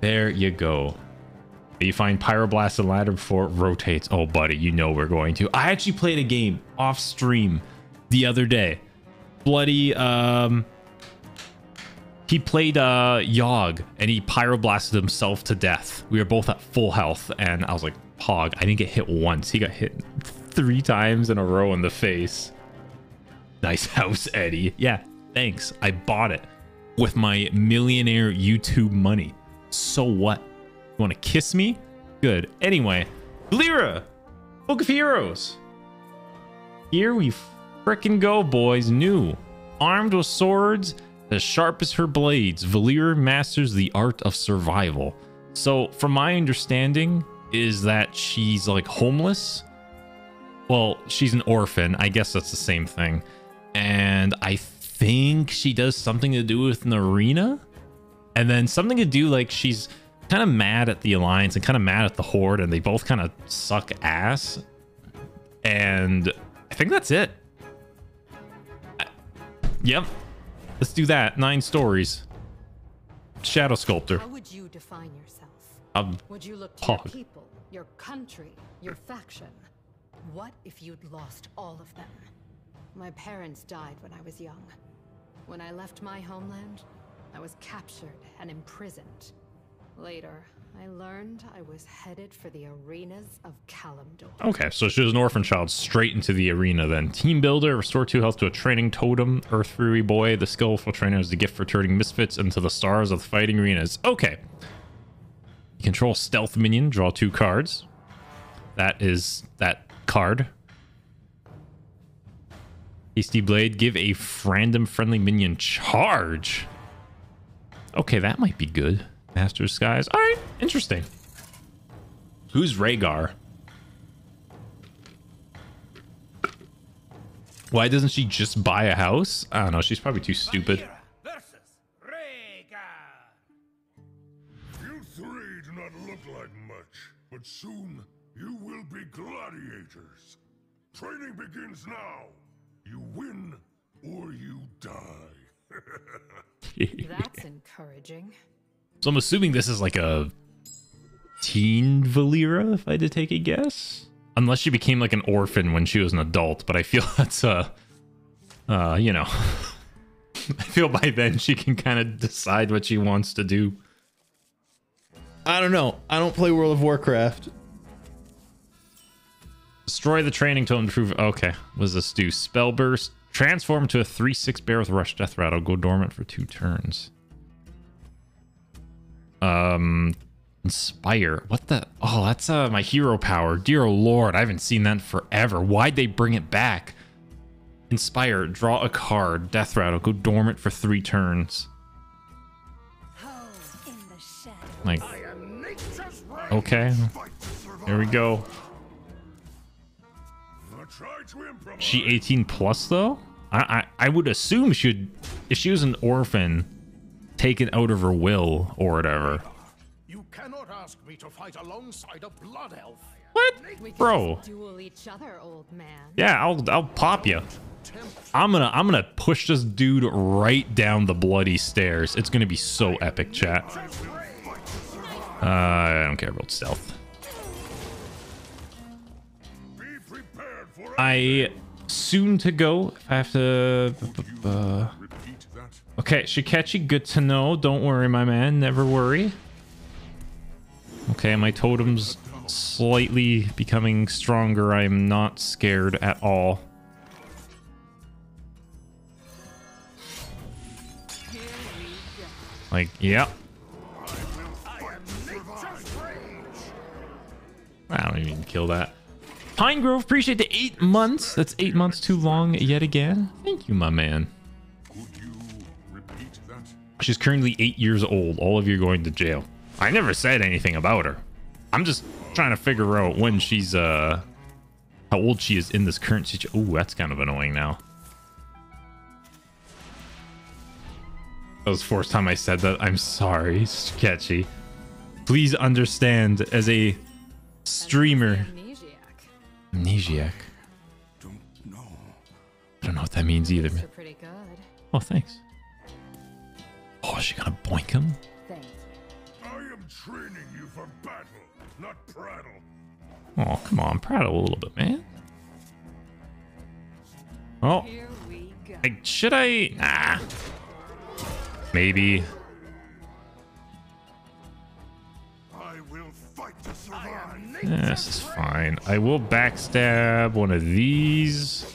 There you go. You find Pyroblast and ladder before it rotates. Oh, buddy, you know we're going to. I actually played a game off stream the other day. Bloody, um... He played uh, Yogg, and he pyroblasted himself to death. We were both at full health, and I was like, Pog, I didn't get hit once. He got hit three times in a row in the face. Nice house, Eddie. Yeah, thanks. I bought it with my millionaire YouTube money. So what? You want to kiss me? Good. Anyway, Lyra, Book of Heroes. Here we frickin' go, boys. New. Armed with swords as sharp as her blades, Valeera masters the art of survival. So, from my understanding, is that she's like homeless. Well, she's an orphan. I guess that's the same thing. And I think she does something to do with an arena. And then something to do like she's kind of mad at the alliance and kind of mad at the horde and they both kind of suck ass. And I think that's it. I, yep. Let's do that. Nine stories. Shadow Sculptor. How would you define yourself? Um, Would you look to your people, your country, your faction? What if you'd lost all of them? My parents died when I was young. When I left my homeland, I was captured and imprisoned. Later, I learned I was headed for the arenas of Kalimdor. Okay, so she was an orphan child straight into the arena then. Team builder, restore two health to a training totem. Earthfury Boy, the skillful trainer is the gift for turning misfits into the stars of the fighting arenas. Okay. Control stealth minion, draw two cards. That is that card. Hasty Blade, give a random friendly minion charge. Okay, that might be good. Master of Skies. All right, interesting. Who's Rehgar? Why doesn't she just buy a house? I don't know. She's probably too stupid. versus Rehgar. You three do not look like much, but soon you will be gladiators. Training begins now. You win or you die. That's encouraging. So I'm assuming this is like a teen Valeera, if I had to take a guess. Unless she became like an orphan when she was an adult, but I feel that's uh uh, you know. I feel by then she can kind of decide what she wants to do. I don't know. I don't play World of Warcraft. Destroy the training totem to prove. Okay, what does this do? Spellburst. Transform to a 3 6 bear with rush Deathrattle. Go dormant for two turns. Um, inspire. What the? Oh, that's uh my hero power. Dear lord, I haven't seen that forever. Why'd they bring it back? Inspire. Draw a card. Deathrattle. Go dormant for three turns. Like, okay. Here we go. She 18 plus though? I, I I would assume she'd if she was an orphan, taken out of her will or whatever. You cannot ask me to fight alongside a blood elf. What, bro? duel each other, old man. Yeah, I'll I'll pop you. I'm gonna I'm gonna push this dude right down the bloody stairs. It's gonna be so epic, chat. Uh, I don't care about stealth. Be prepared for I soon to go. I have to. Uh. Okay, Shikechi, good to know. Don't worry, my man. Never worry. Okay, my totem's slightly becoming stronger. I am not scared at all. Like, yep. I don't even kill that. Pine Grove, appreciate the eight months. That's eight months too long yet again. Thank you, my man. Could you repeat that? She's currently eight years old. All of you are going to jail. I never said anything about her. I'm just trying to figure out when she's uh how old she is in this current situation. Oh, that's kind of annoying now. That was the first time I said that. I'm sorry, sketchy. Please understand as a streamer. Amnesiac. Amnesiac. Don't know. I don't know what that means either. You're pretty good. Oh, thanks. Oh, is she gonna boink him? Thank you. I am training you for battle, not prattle. Oh, come on, prattle a little bit, man. Oh, Here we go. I, should I? Nah. Maybe. I will fight to survive. Yeah, this is fine. I will backstab one of these.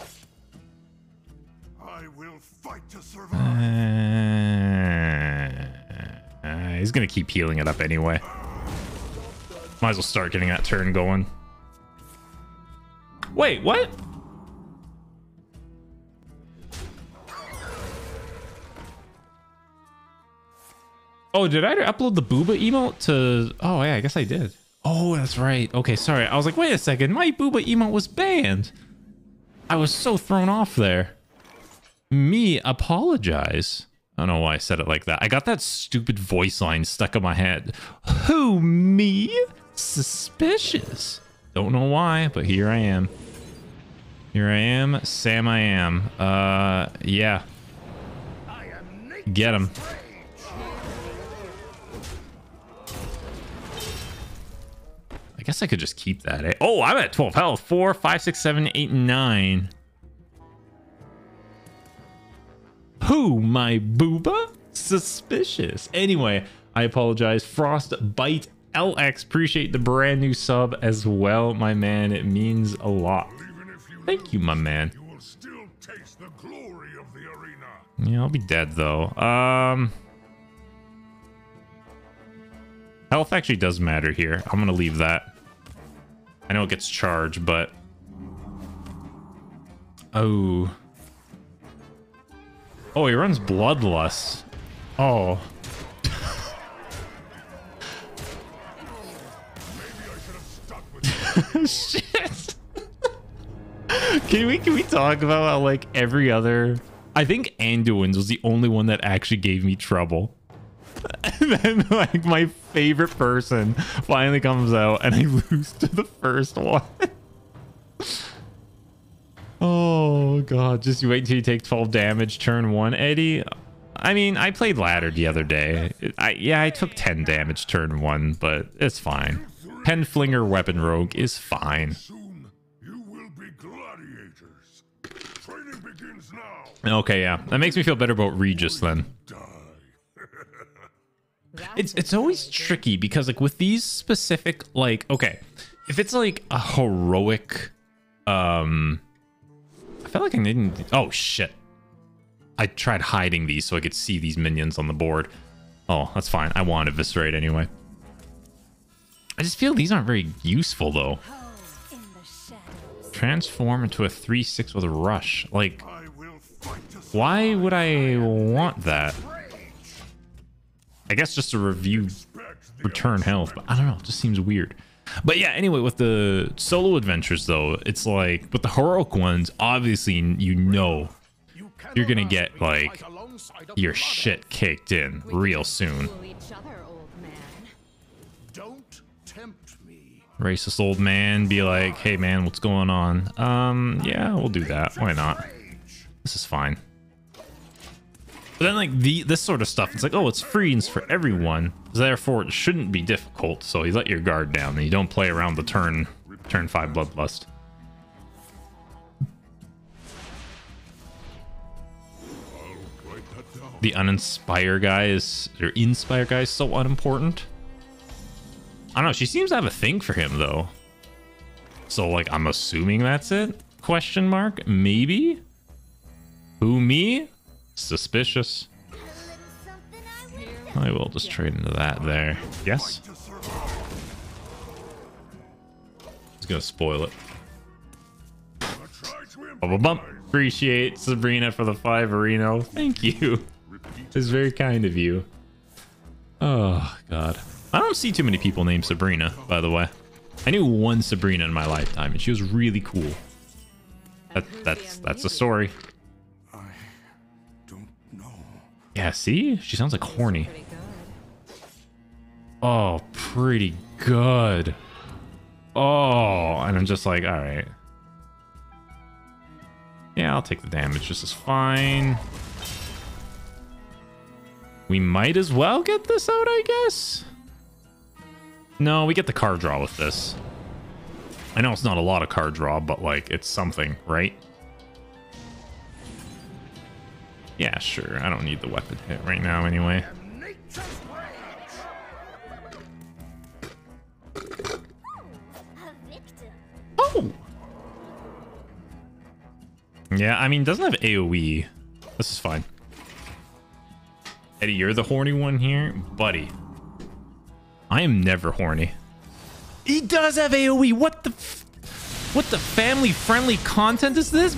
I will fight to survive. Uh, uh, he's gonna keep healing it up anyway. Might as well start getting that turn going. Wait, what? Oh, did I upload the Booba emote to... Oh, yeah, I guess I did. Oh, that's right. Okay, sorry. I was like, wait a second. My Booba emote was banned. I was so thrown off there. Me apologize. I don't know why I said it like that. I got that stupid voice line stuck in my head. Who, me? Suspicious. Don't know why, but here I am. Here I am. Sam I am. Uh, yeah. Get him. I guess I could just keep that. Eh? Oh, I'm at 12 health. 4, 5, 6, 7, 8, 9. Who, my booba? Suspicious. Anyway, I apologize. Frostbite LX, appreciate the brand new sub as well, my man. It means a lot. Even if you Thank you, my man. still taste the glory of the arena. Yeah, I'll be dead though. Um, health actually does matter here. I'm gonna leave that. I know it gets charged, but oh, oh, he runs bloodlust. Oh, shit. can we can we talk about how like every other? I think Anduin's was the only one that actually gave me trouble. And then like my favorite person finally comes out and I lose to the first one. oh god, just wait till you take 12 damage turn one, Eddie. I mean, I played ladder the other day. I yeah, I took 10 damage turn one, but it's fine. Pen flinger weapon rogue is fine. Soon you will be gladiators. Training begins now. Okay, yeah. That makes me feel better about Regis then. Die. That's It's it's always tricky because like with these specific like okay, if it's like a heroic um I felt like I didn't oh shit. I tried hiding these so I could see these minions on the board. Oh, that's fine. I want to eviscerate anyway. I just feel these aren't very useful though. in the shadows. Transform into a 3-6 with a rush. Like I will fight to survive. why would I want that? I guess just to review return health, but I don't know. It just seems weird. But yeah, anyway, with the solo adventures though, it's like with the heroic ones, obviously you know You You're gonna get, ask me to like, fight alongside a your shit kicked in real soon. fool each other, old man. Don't tempt me. Racist old man be like, hey man, what's going on? Um, yeah, we'll do that. Why not? This is fine. But then like the this sort of stuff, it's like, oh, it's free and it's for everyone. Therefore, it shouldn't be difficult. So you let your guard down and you don't play around the turn turn five bloodlust. The uninspire guy is or inspire guy is so unimportant. I don't know. She seems to have a thing for him though. So like I'm assuming that's it? Question mark? Maybe? Who me? Suspicious. I will just trade into that there. Yes? It's gonna spoil it. Bump, bump. Appreciate Sabrina for the five Reno. Thank you. It's very kind of you. Oh god. I don't see too many people named Sabrina, by the way. I knew one Sabrina in my lifetime, and she was really cool. That, that's that's a story. Yeah, see? She sounds like horny. Pretty. Oh, pretty good. Oh, and I'm just like, alright. Yeah, I'll take the damage. This is fine. We might as well get this out, I guess. No, we get the card draw with this. I know it's not a lot of card draw, but like it's something, right? Yeah, sure. I don't need the weapon hit right now anyway. Nature's rage! A victim. Oh! Yeah, I mean, doesn't have AoE. This is fine. Eddie, you're the horny one here? Buddy. I am never horny. He does have AoE. What the... F what the family-friendly content is this?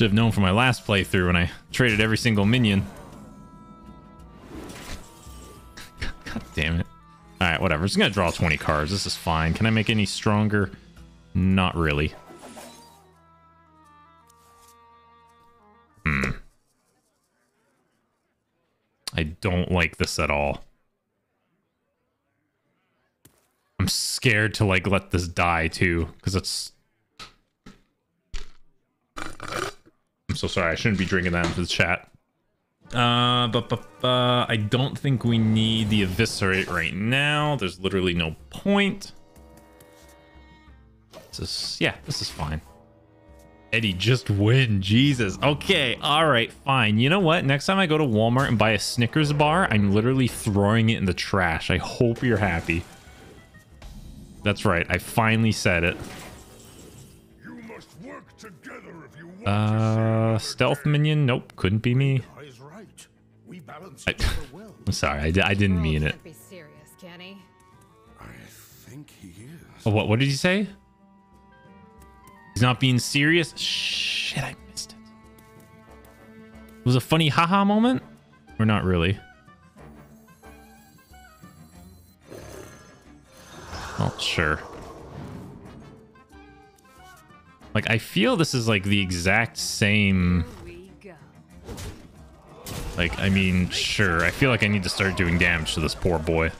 Should have known from my last playthrough when I traded every single minion. God damn it. All right, whatever. Just gonna draw 20 cards. This is fine. Can I make any stronger? Not really. Hmm. I don't like this at all. I'm scared to like let this die too, because it's. I'm so sorry. I shouldn't be drinking that into the chat. Uh, but, but, uh, I don't think we need the eviscerate right now. There's literally no point. This is, yeah, this is fine. Eddie, just win. Jesus. Okay, all right, fine. You know what? Next time I go to Walmart and buy a Snickers bar, I'm literally throwing it in the trash. I hope you're happy. That's right. I finally said it. Uh, stealth minion? Nope, couldn't be me. He's right. We balance I- each other well. I'm sorry, I, di- I didn't mean it. Can't be serious, can he? I think he is. Oh, what? What did he say? He's not being serious. Shit, I missed it. It was a funny haha moment, or not really? Well, sure. Like, I feel this is like the exact same. Like, I mean, sure. I feel like I need to start doing damage to this poor boy.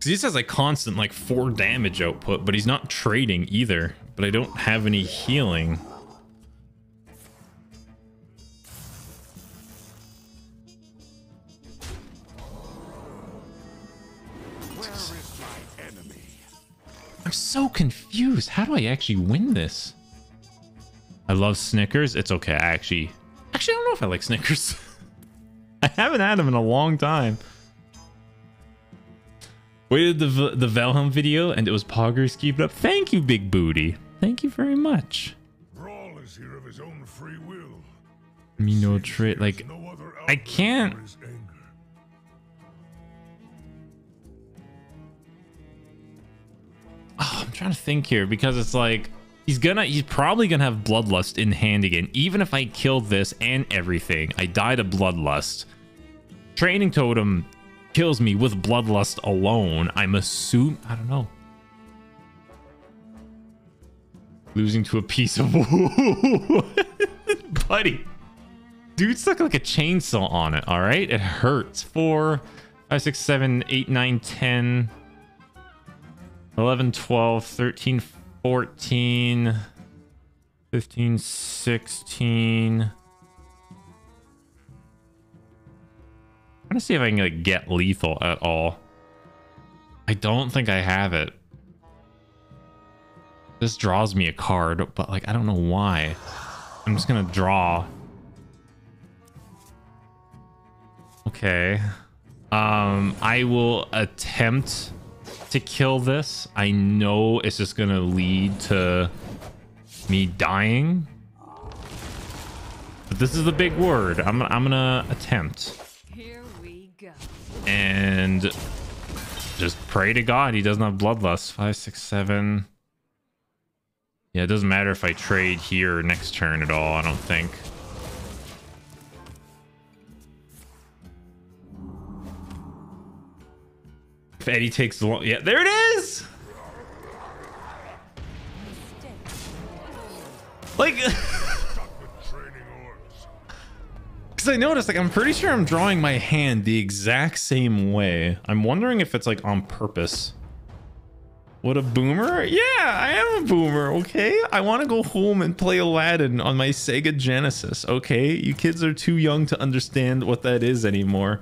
Cause he has a constant like four damage output, but he's not trading either. But I don't have any healing. So confused. How do I actually win this? I love Snickers. It's okay. I actually, actually, I don't know if I like Snickers. I haven't had them in a long time. Waited the the Valheim video and it was Poggers. Keep it up. Thank you, Big Booty. Thank you very much. Broll is here of his own free will. Me no trade. Like, no I can't- Oh, I'm trying to think here because it's like he's gonna he's probably gonna have bloodlust in hand again. Even if I killed this and everything, I died of bloodlust. Training totem kills me with bloodlust alone. I'm assume I don't know. Losing to a piece of. Buddy. Dude stuck like a chainsaw on it, alright? It hurts. Four, five, six, seven, eight, nine, ten. 11, 12, 13, 14, 15, 16. I'm trying to see if I can like, get lethal at all. I don't think I have it. This draws me a card, but like I don't know why. I'm just gonna draw. Okay. Um, I will attempt to kill this. I know it's just gonna lead to me dying. But this is the big word. I'm, I'm gonna attempt Here we go. and just pray to God he doesn't have bloodlust. Five, six, seven. Yeah, it doesn't matter if I trade here next turn at all, I don't think. If Eddie takes the long, yeah, there it is. Like, because I noticed, like, I'm pretty sure I'm drawing my hand the exact same way. I'm wondering if it's like on purpose. What a boomer? Yeah, I am a boomer, okay? I want to go home and play Aladdin on my Sega Genesis, okay? You kids are too young to understand what that is anymore.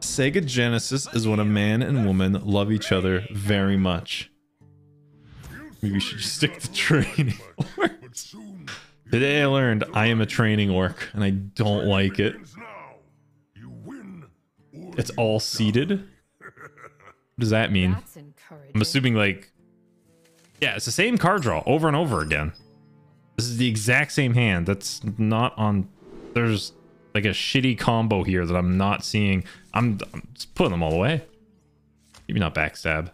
Sega Genesis is when a man and woman love each other very much. Maybe we should just stick to training. Soon Today I learned I am a training orc and I don't like it. begins now. You win or It's all seated. What does that mean? I'm assuming like yeah, it's the same card draw over and over again. This is the exact same hand. That's not on there's like a shitty combo here that I'm not seeing. I'm, I'm just putting them all away. Maybe not backstab.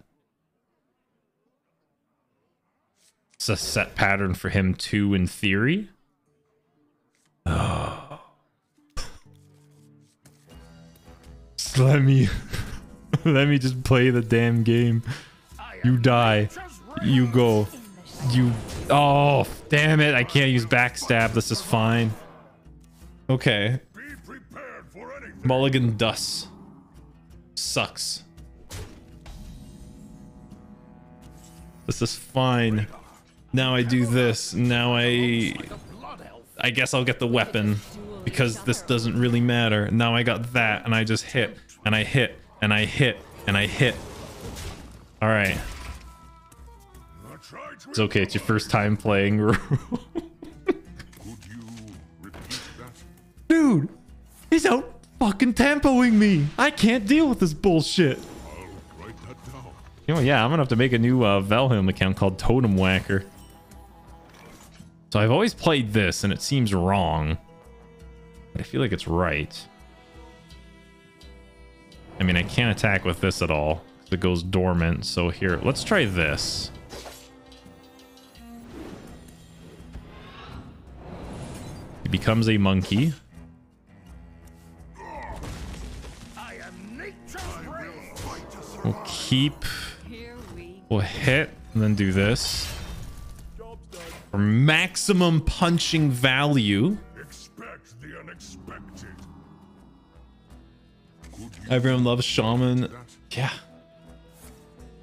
It's a set pattern for him too in theory. Oh. Just let me let me just play the damn game. You die. You go. You. Oh, damn it. I can't use backstab. This is fine. Okay. be prepared for anything. Mulligan Dust. Sucks. This is fine. Now I do this. Now I. I guess I'll get the weapon. Because this doesn't really matter. Now I got that, and I just hit, and I hit, and I hit, and I hit. Try to It's okay. It's your first time playing. Could you repeat that? Dude, he's out fucking tempoing me. I can't deal with this bullshit. Know, yeah, I'm gonna have to make a new uh, Valheim account called Totem Whacker. So I've always played this, and it seems wrong. But I feel like it's right. I mean, I can't attack with this at all. It goes dormant. So here, let's try this. He becomes a monkey. We'll keep we We'll hit and then do this. For maximum punching value. Expect the unexpected. Everyone loves Shaman. Yeah.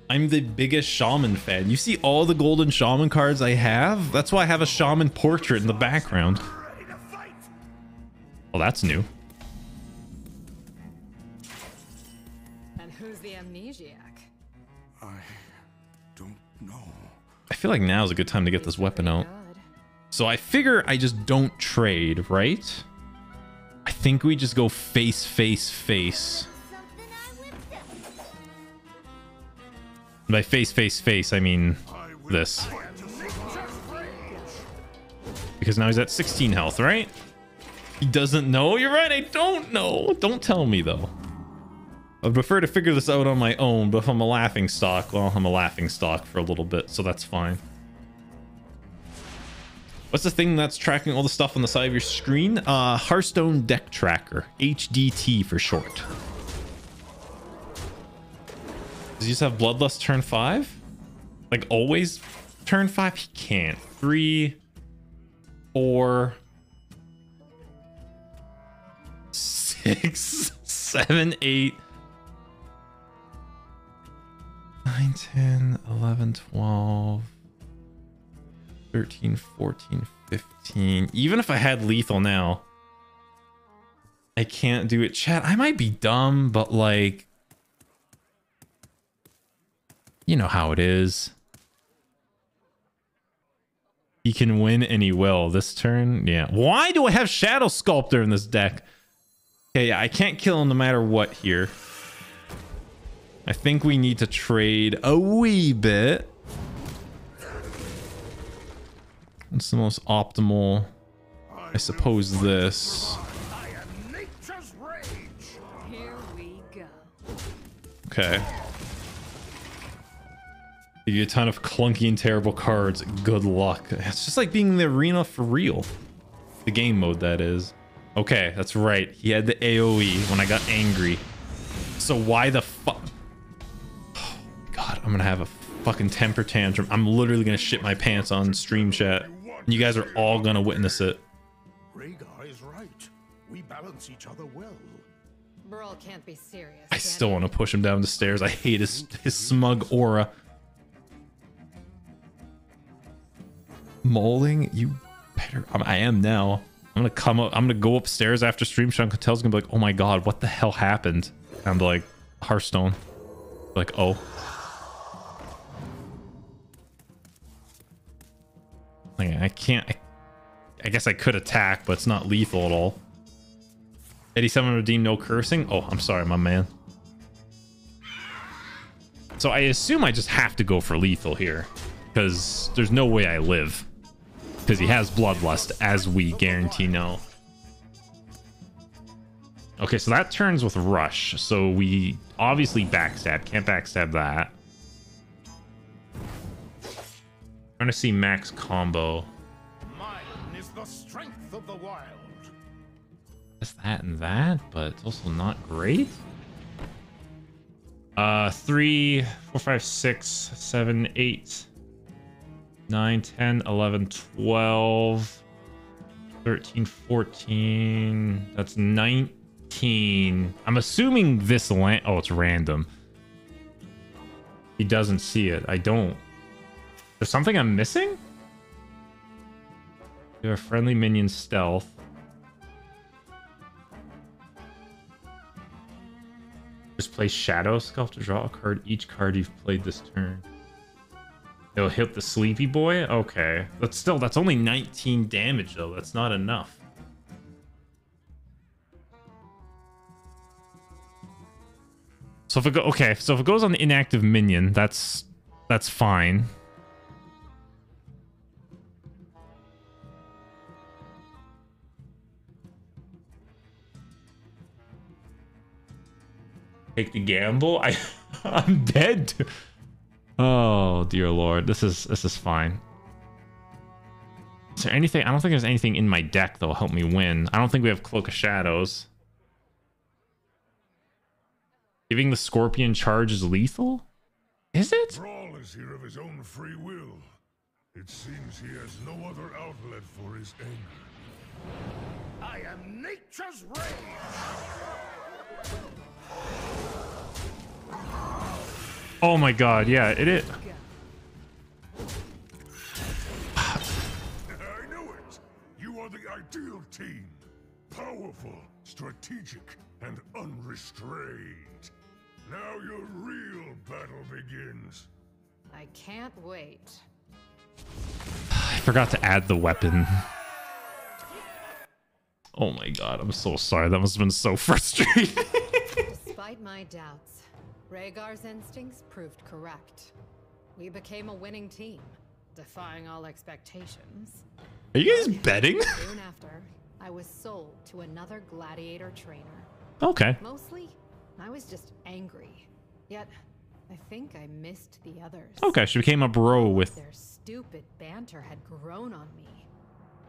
I'm the biggest Shaman fan. You see all the golden Shaman cards I have? That's why I have a Shaman portrait in the background. Well, that's new. Feel like now is a good time to get this weapon out. So I figure I just don't trade, right? I think we just go face, face, face. By face, face, face, I mean this. Because now he's at 16 health, right? He doesn't know? You're right, I don't know. Don't tell me, though. I'd prefer to figure this out on my own, but if I'm a laughing stock, well, I'm a laughing stock for a little bit, so that's fine. What's the thing that's tracking all the stuff on the side of your screen? Uh, Hearthstone Deck Tracker. HDT for short. Does he just have Bloodlust turn five? Like always turn five? He can't. Three, four, six, seven, eight, nine, 10, 11, 12, 13, 14, 15. Even if I had lethal now, I can't do it. Chat, I might be dumb, but like, you know how it is. He can win and he will. This turn, yeah. Why do I have Shadow Sculptor in this deck? Okay, yeah, I can't kill him no matter what here. I think we need to trade a wee bit. What's the most optimal? I suppose this. Okay. Give you a ton of clunky and terrible cards. Good luck. It's just like being in the arena for real. The game mode, that is. Okay, that's right. He had the AoE when I got angry. So why the fuck? God, I'm gonna have a fucking temper tantrum. I'm literally gonna shit my pants on stream chat. You guys are all gonna witness it. Rehgar is right. We balance each other well. Can't be serious. I still want to push him down the stairs. I hate his his smug aura. Molding, you better. I'm, I am now. I'm gonna come up. I'm gonna go upstairs after stream. Sean Cattell's gonna be like, "Oh my god, what the hell happened?" And I'm like, "Hearthstone." Like, oh. Like, I can't. I, I guess I could attack, but it's not lethal at all. 87 redeem no cursing. Oh, I'm sorry, my man. So I assume I just have to go for lethal here. Because there's no way I live. Because he has Bloodlust, as we guarantee know. Okay, so that turns with Rush. So we obviously backstab. Can't backstab that. Trying to see max combo. Mine is the strength of the wild. Just that and that, but it's also not great. Uh, three, four, five, six, seven, eight, nine, 10, 11, 12, 13, 14. That's 19. I'm assuming this land. Oh, it's random. He doesn't see it. I don't. There's something I'm missing? Have a friendly minion stealth. Just play Shadow Sculptor, draw a card each card you've played this turn. It'll hit the Sleepy Boy? Okay. But still, that's only 19 damage, though. That's not enough. So if it go okay, so if it goes on the inactive minion, that's that's fine. Take the gamble. I I'm dead. Oh dear lord, this is this is fine. Is there anything? I don't think there's anything in my deck that'll help me win. I don't think we have Cloak of Shadows. Giving the Scorpion charge is lethal? Is it? Broll is here of his own free will. It seems he has no other outlet for his anger. I am nature's rage. Oh my god, yeah, it is. I knew it! You are the ideal team. Powerful, strategic, and unrestrained. Now your real battle begins. I can't wait. I forgot to add the weapon. Oh my god, I'm so sorry. That must have been so frustrating. Despite my doubts, Rehgar's instincts proved correct. We became a winning team, defying all expectations. Are you guys betting? Soon after, I was sold to another gladiator trainer. Okay. Mostly, I was just angry. Yet, I think I missed the others. Okay, she became a bro with Their stupid banter had grown on me.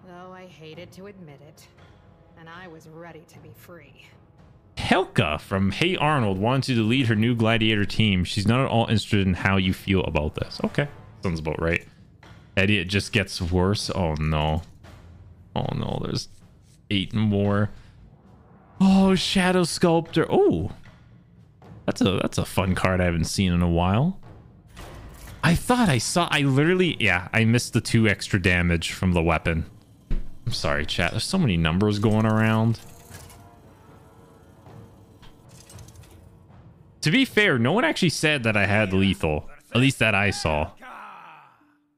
Though I hated to admit it. And I was ready to be free. Helka from Hey Arnold wants you to lead her new gladiator team. She's not at all interested in how you feel about this. Okay. Sounds about right. Eddie, it just gets worse. Oh no. Oh no, there's eight more. Oh, Shadow Sculptor. Oh. That's a that's a fun card I haven't seen in a while. I thought I saw I literally yeah, I missed the two extra damage from the weapon. I'm sorry, chat. There's so many numbers going around. To be fair, no one actually said that I had lethal. At least that I saw.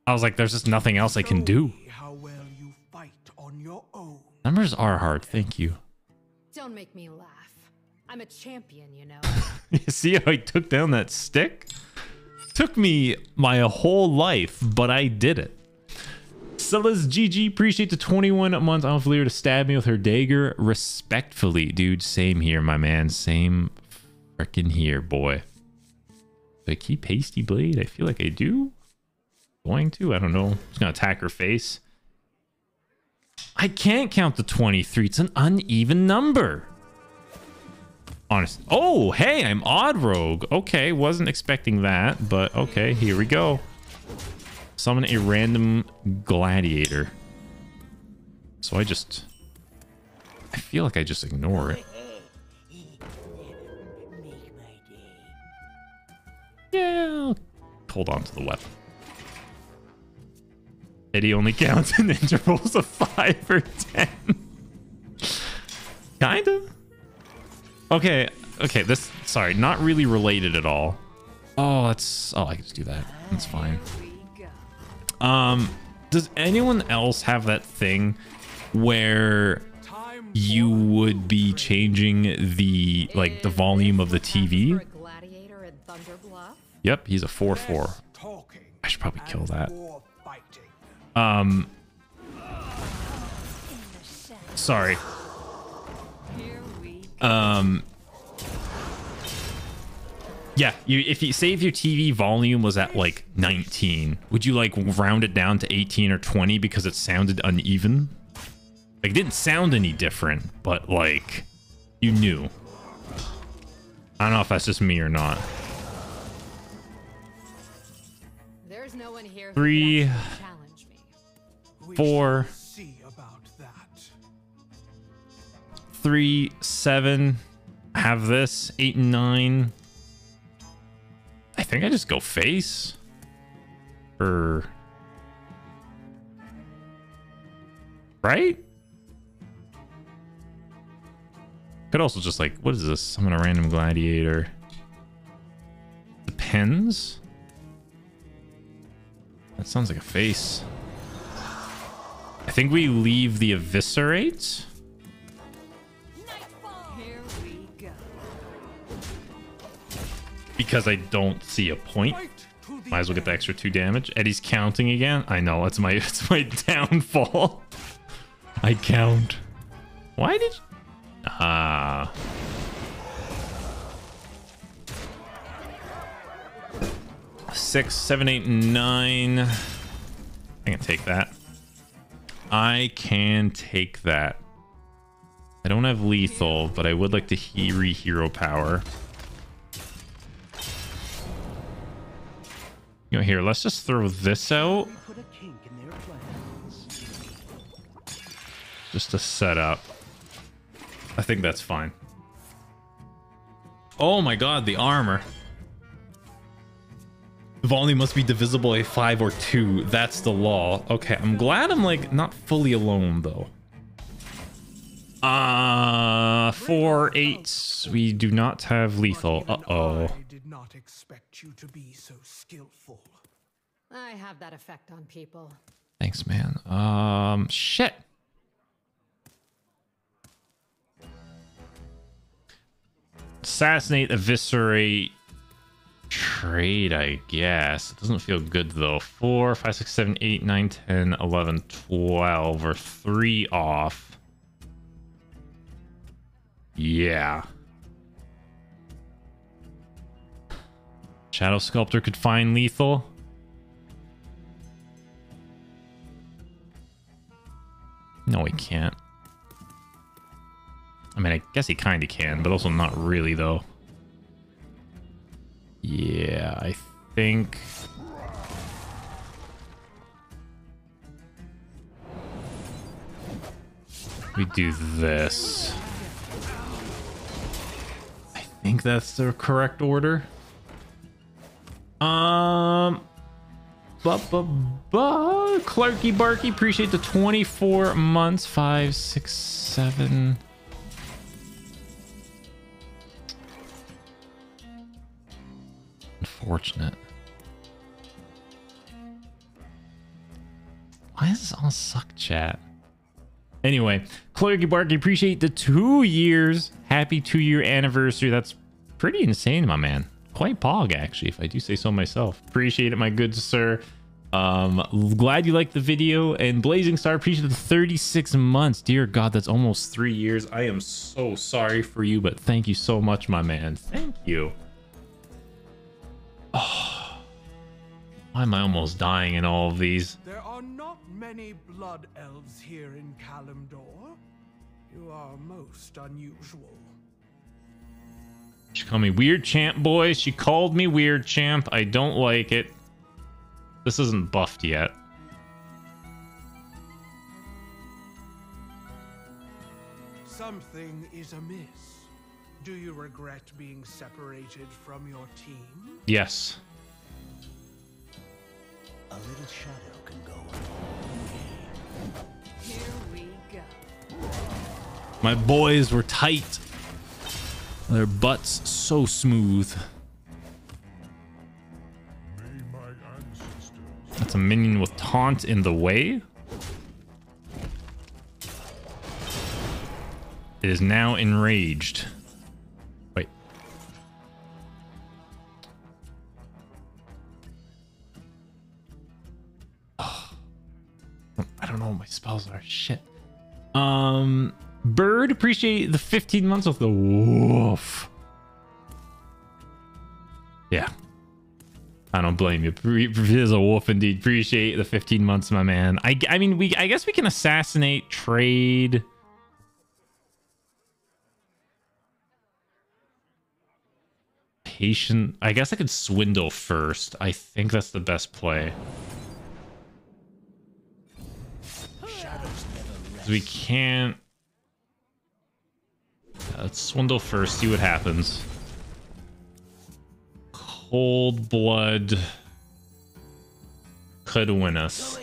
I was like, there's just nothing else I can do. How well you fight on your own. Numbers are hard, thank you. Don't make me laugh. I'm a champion, you know. You see how I took down that stick? Took me my whole life, but I did it. Silas GG, appreciate the 21 month off Lear to stab me with her dagger. Respectfully, dude. Same here, my man. Same freaking here, boy. Do I keep Hasty Blade? I feel like I do. Going to? I don't know. Just gonna attack her face. I can't count the 23. It's an uneven number. Honest. Oh, hey, I'm Odd Rogue. Okay, wasn't expecting that, but okay, here we go. Summon a random gladiator. So I just... I feel like I just ignore it. Hold on to the weapon. Eddie only counts in intervals of five or ten. Kinda. Okay, okay, this sorry, not really related at all. Oh, that's oh I can just do that. That's fine. Um does anyone else have that thing where you would be changing the like the volume of the TV? For a gladiator in Thunder Bluff? Yep, he's a 4-4. Talking. I should probably kill that. Um sorry. Um yeah, you if you say if your TV volume was at like 19, would you like round it down to 18 or 20 because it sounded uneven? Like it didn't sound any different, but like you knew. I don't know if that's just me or not. Three. Four. three, seven. Have this eight and nine. I think I just go face. Or right? Could also just like, what is this? Summon a random gladiator. Depends. That sounds like a face. I think we leave the eviscerate. Because I don't see a point. Might as well get the extra two damage. Eddie's counting again. I know it's my it's my downfall. I count. Why did? Ah. Six, seven, eight, nine. I can take that. I can take that. I don't have lethal, but I would like to he re-hero power. You know, here, let's just throw this out Put a kink in their plans. just to set up. I think that's fine. Oh my god, the armor. The volume must be divisible by 5 or 2. That's the law. Okay, I'm glad I'm like not fully alone though. Uh, 4, 8. We do not have lethal. Uh-oh. I did not expect you to be so skillful. I have that effect on people. Thanks, man. Um, shit. Assassinate, eviscerate, trade, I guess. It doesn't feel good, though. 4, 5, 6, 7, 8, 9, 10, 11, 12, or 3 off. Yeah. Shadow Sculptor could find lethal. No, he can't. I mean, I guess he kind of can, but also not really, though. Yeah, I think... We do this. I think that's the correct order. Um... Ba, ba, ba. Clarky Barky, appreciate the 24 months. Five, six, seven. Unfortunate. Why does this all suck, chat? Anyway, Clarky Barky, appreciate the two years. Happy two year anniversary. That's pretty insane, my man. Quite pog, actually, if I do say so myself. Appreciate it, my good sir. Um, glad you liked the video. And Blazing Star, appreciate the 36 months. Dear God, that's almost three years. I am so sorry for you, but thank you so much, my man. Thank you. Oh, why am I almost dying in all of these? There are not many blood elves here in Kalimdor. You are most unusual. She called me weird champ boy. She called me weird champ. I don't like it. This isn't buffed yet. Something is amiss. Do you regret being separated from your team? Yes. A little shadow can go a. Here we go. My boys were tight. Their butts so smooth. May my ancestors That's a minion with taunt in the way. It is now enraged. I don't know what my spells are. Shit. Um, Bird, appreciate the 15 months of the wolf. Yeah, I don't blame you. Is a wolf indeed. Appreciate the 15 months, my man. I, I mean, we. I guess we can assassinate, trade. Patient. I guess I could swindle first. I think that's the best play. We can't. Yeah, let's swindle first. See what happens. Cold blood could win us.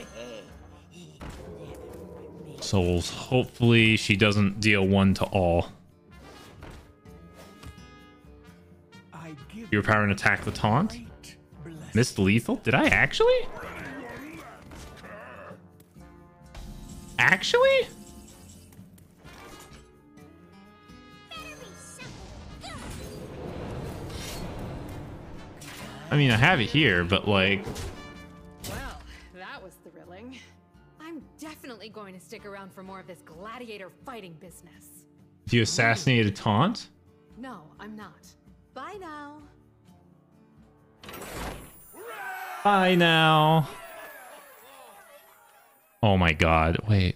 So we'll, hopefully she doesn't deal one to all. I give Your power and attack the taunt. Missed lethal? Did I actually? Actually? I mean, I have it here, but like, Well, that was thrilling. I'm definitely going to stick around for more of this gladiator fighting business. if you assassinate a taunt, No, I'm not. Bye now. Bye now. Oh my god. Wait.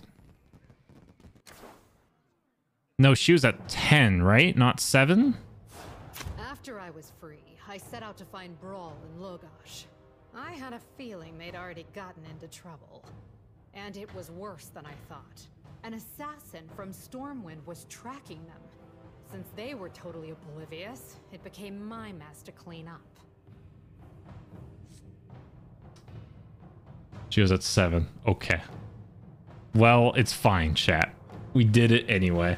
No, she was at 10, right? Not 7? After I was free, I set out to find Broll and Lo'Gosh. I had a feeling they'd already gotten into trouble. And it was worse than I thought. An assassin from Stormwind was tracking them. Since they were totally oblivious, it became my mess to clean up. She was at 7. Okay. Well, it's fine, chat. We did it anyway.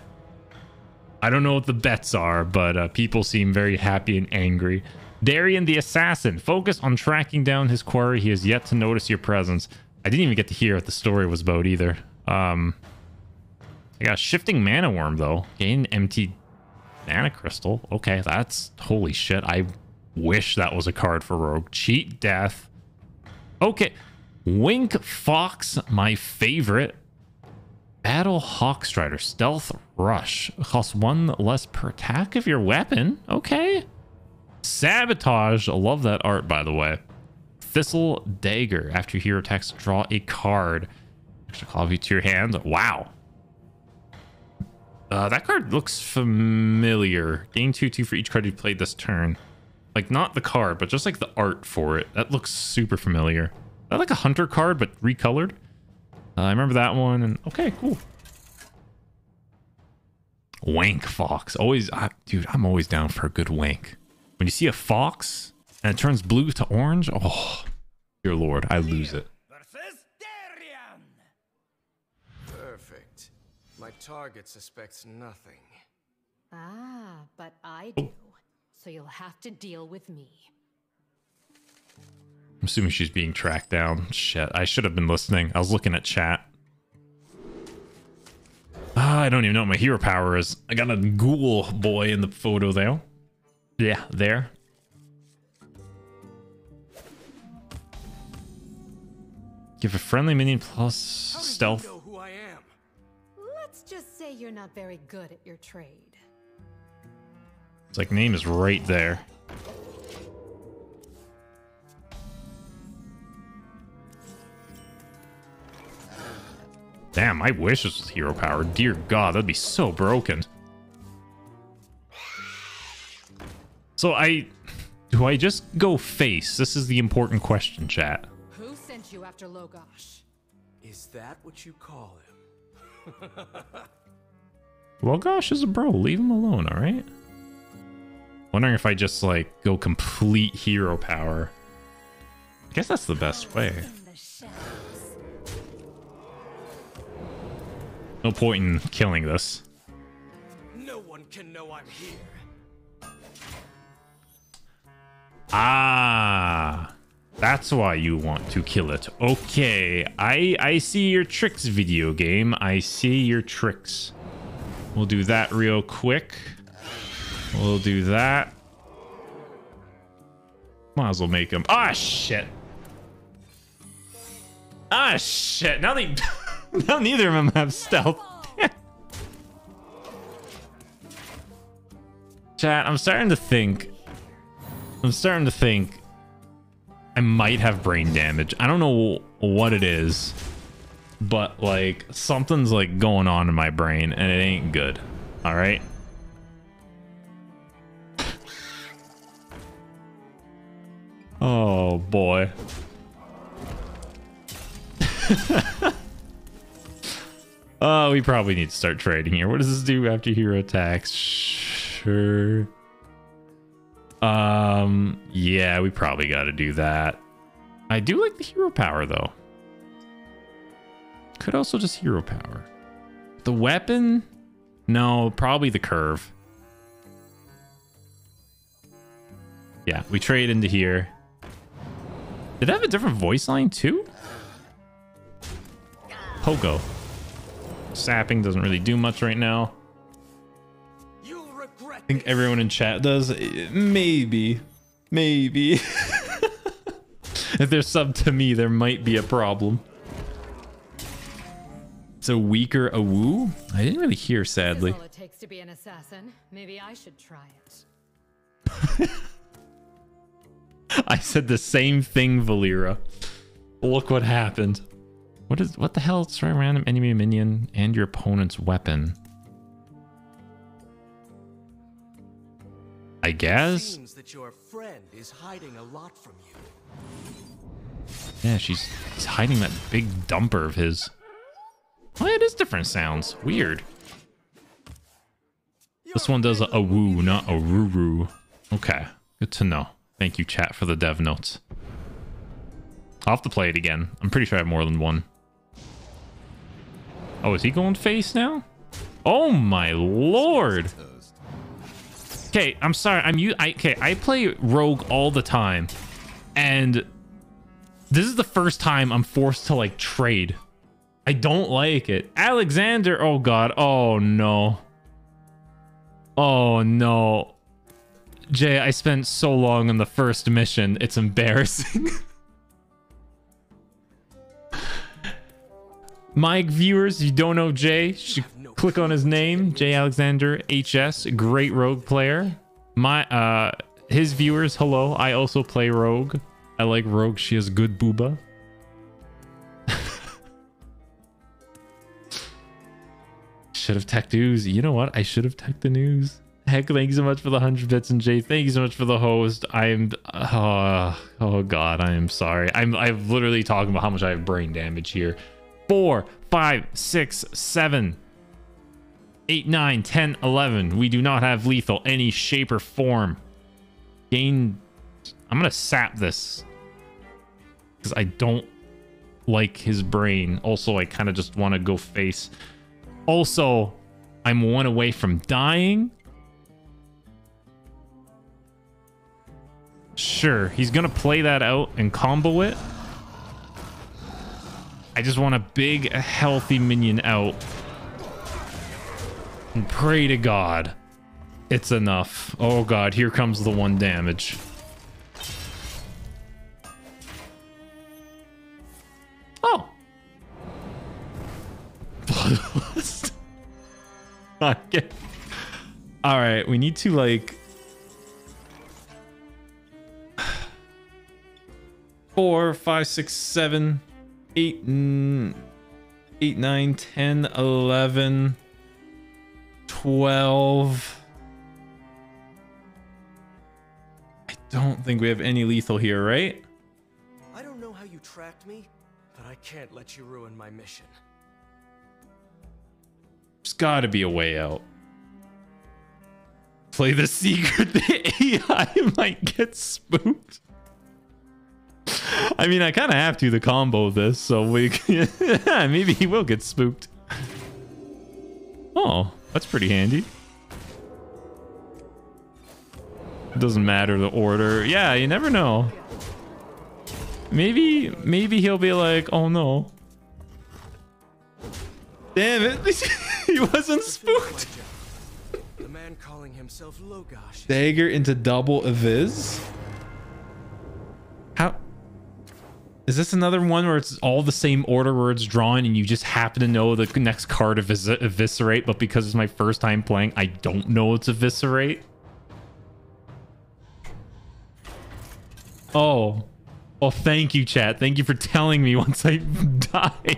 I don't know what the bets are, but uh, people seem very happy and angry. Darian the Assassin. Focus on tracking down his quarry. He has yet to notice your presence. I didn't even get to hear what the story was about either. Um, I got a Shifting Mana Worm, though. Gain empty Mana Crystal. Okay, that's... Holy shit. I wish that was a card for Rogue. Cheat Death. Okay. Blink Fox, my favorite. Battle Hawkstrider, Stealth Rush. Costs one less per attack of your weapon. Okay. Sabotage. I love that art, by the way. Thistle Dagger. After your hero attacks, draw a card. Extra copy to your hand. Wow. Uh, that card looks familiar. Gain 2 2 for each card you played this turn. Like, not the card, but just like the art for it. That looks super familiar. Is that like a hunter card, but recolored? Uh, I remember that one. And okay, cool. Wank fox. Always, I, dude, I'm always down for a good wank. When you see a fox and it turns blue to orange, oh, dear lord, I lose it. Perfect. My target suspects nothing. Ah, but I do. So you'll have to deal with me. I'm assuming she's being tracked down. Shit, I should have been listening. I was looking at chat. Ah, I don't even know what my hero power is. I got a ghoul boy in the photo there. Yeah, there. Give a friendly minion plus How do you stealth. know who I am? Let's just say you're not very good at your trade. It's like name is right there. Damn, I wish this was hero power. Dear God, that'd be so broken. So I... Do I just go face? This is the important question, chat. Who sent you after Lo'Gosh? Is that what you call him? Well, gosh, is a bro. Leave him alone, alright? Wondering if I just, like, go complete hero power. I guess that's the best way. No point in killing this. No one can know I'm here. Ah, that's why you want to kill it. Okay, I I see your tricks, video game. I see your tricks. We'll do that real quick. We'll do that. Might as well make him. Ah, shit. Ah, shit. Now they, now neither of them have stealth. Chat, I'm starting to think. I'm starting to think I might have brain damage. I don't know what it is, but like something's like going on in my brain and it ain't good. All right. Oh boy. Oh, we probably need to start trading here. What does this do after hero attacks? Sure. Um, yeah, we probably got to do that. I do like the hero power though. Could also just hero power. The weapon? No, probably the curve. Yeah, we trade into here. Did it have a different voice line too? Pogo. Sapping doesn't really do much right now. I think everyone in chat does. Eh, maybe. Maybe. if they're sub to me, there might be a problem. It's a weaker awoo? I didn't really hear, sadly. All it takes to be an assassin. Maybe I should try it. I said the same thing, Valeera. Look what happened. What is what the hell? Destroy a random enemy minion and your opponent's weapon. I guess. Seems that your friend is hiding a lot from you. Yeah, she's, she's hiding that big dumper of his. Oh, it is different sounds. Weird. This one does a, a woo, not a roo roo. Okay, good to know. Thank you, chat, for the dev notes. I'll have to play it again. I'm pretty sure I have more than one. Oh, is he going face now? Oh my lord! Okay, I'm sorry. I'm you. I, okay, I play Rogue all the time, and this is the first time I'm forced to like trade. I don't like it. Alexander. Oh god. Oh no. Oh no. Jay, I spent so long on the first mission. It's embarrassing. My viewers, you don't know Jay, should click on his name, Jay Alexander HS, great rogue player. My uh his viewers, hello. I also play rogue. I like rogue. She has good booba. should have tech news. You know what? I should have tech the news. Heck, thank you so much for the 100 bits and Jay. Thank you so much for the host. I'm uh, oh god, I am sorry. I'm I've literally talking about how much I have brain damage here. Four, five, six, seven, eight, nine, ten, eleven. We do not have lethal any shape or form. Gain I'm gonna sap this. Because I don't like his brain. Also, I kind of just want to go face. Also, I'm one away from dying. Sure, he's gonna play that out and combo it. I just want a big, healthy minion out. And pray to God. It's enough. Oh God, here comes the one damage. Oh. Bloodlust. okay. All right, we need to like four, five, six, seven, eight, mm, eight, nine, ten, eleven, twelve. I don't think we have any lethal here, right? I don't know how you tracked me, but I can't let you ruin my mission. There's got to be a way out. Play the secret. The AI might get spooked. I mean, I kind of have to the combo this, so we maybe he will get spooked. Oh, that's pretty handy. It doesn't matter the order. Yeah, you never know. Maybe, maybe he'll be like, oh no. Damn it. he wasn't spooked. The man calling himself Lo'Gosh. Dagger into double Evis? How? Is this another one where it's all the same order where it's drawn and you just happen to know the next card to evis eviscerate, but because it's my first time playing, I don't know it's eviscerate? Oh. Well, thank you, chat. Thank you for telling me once I died.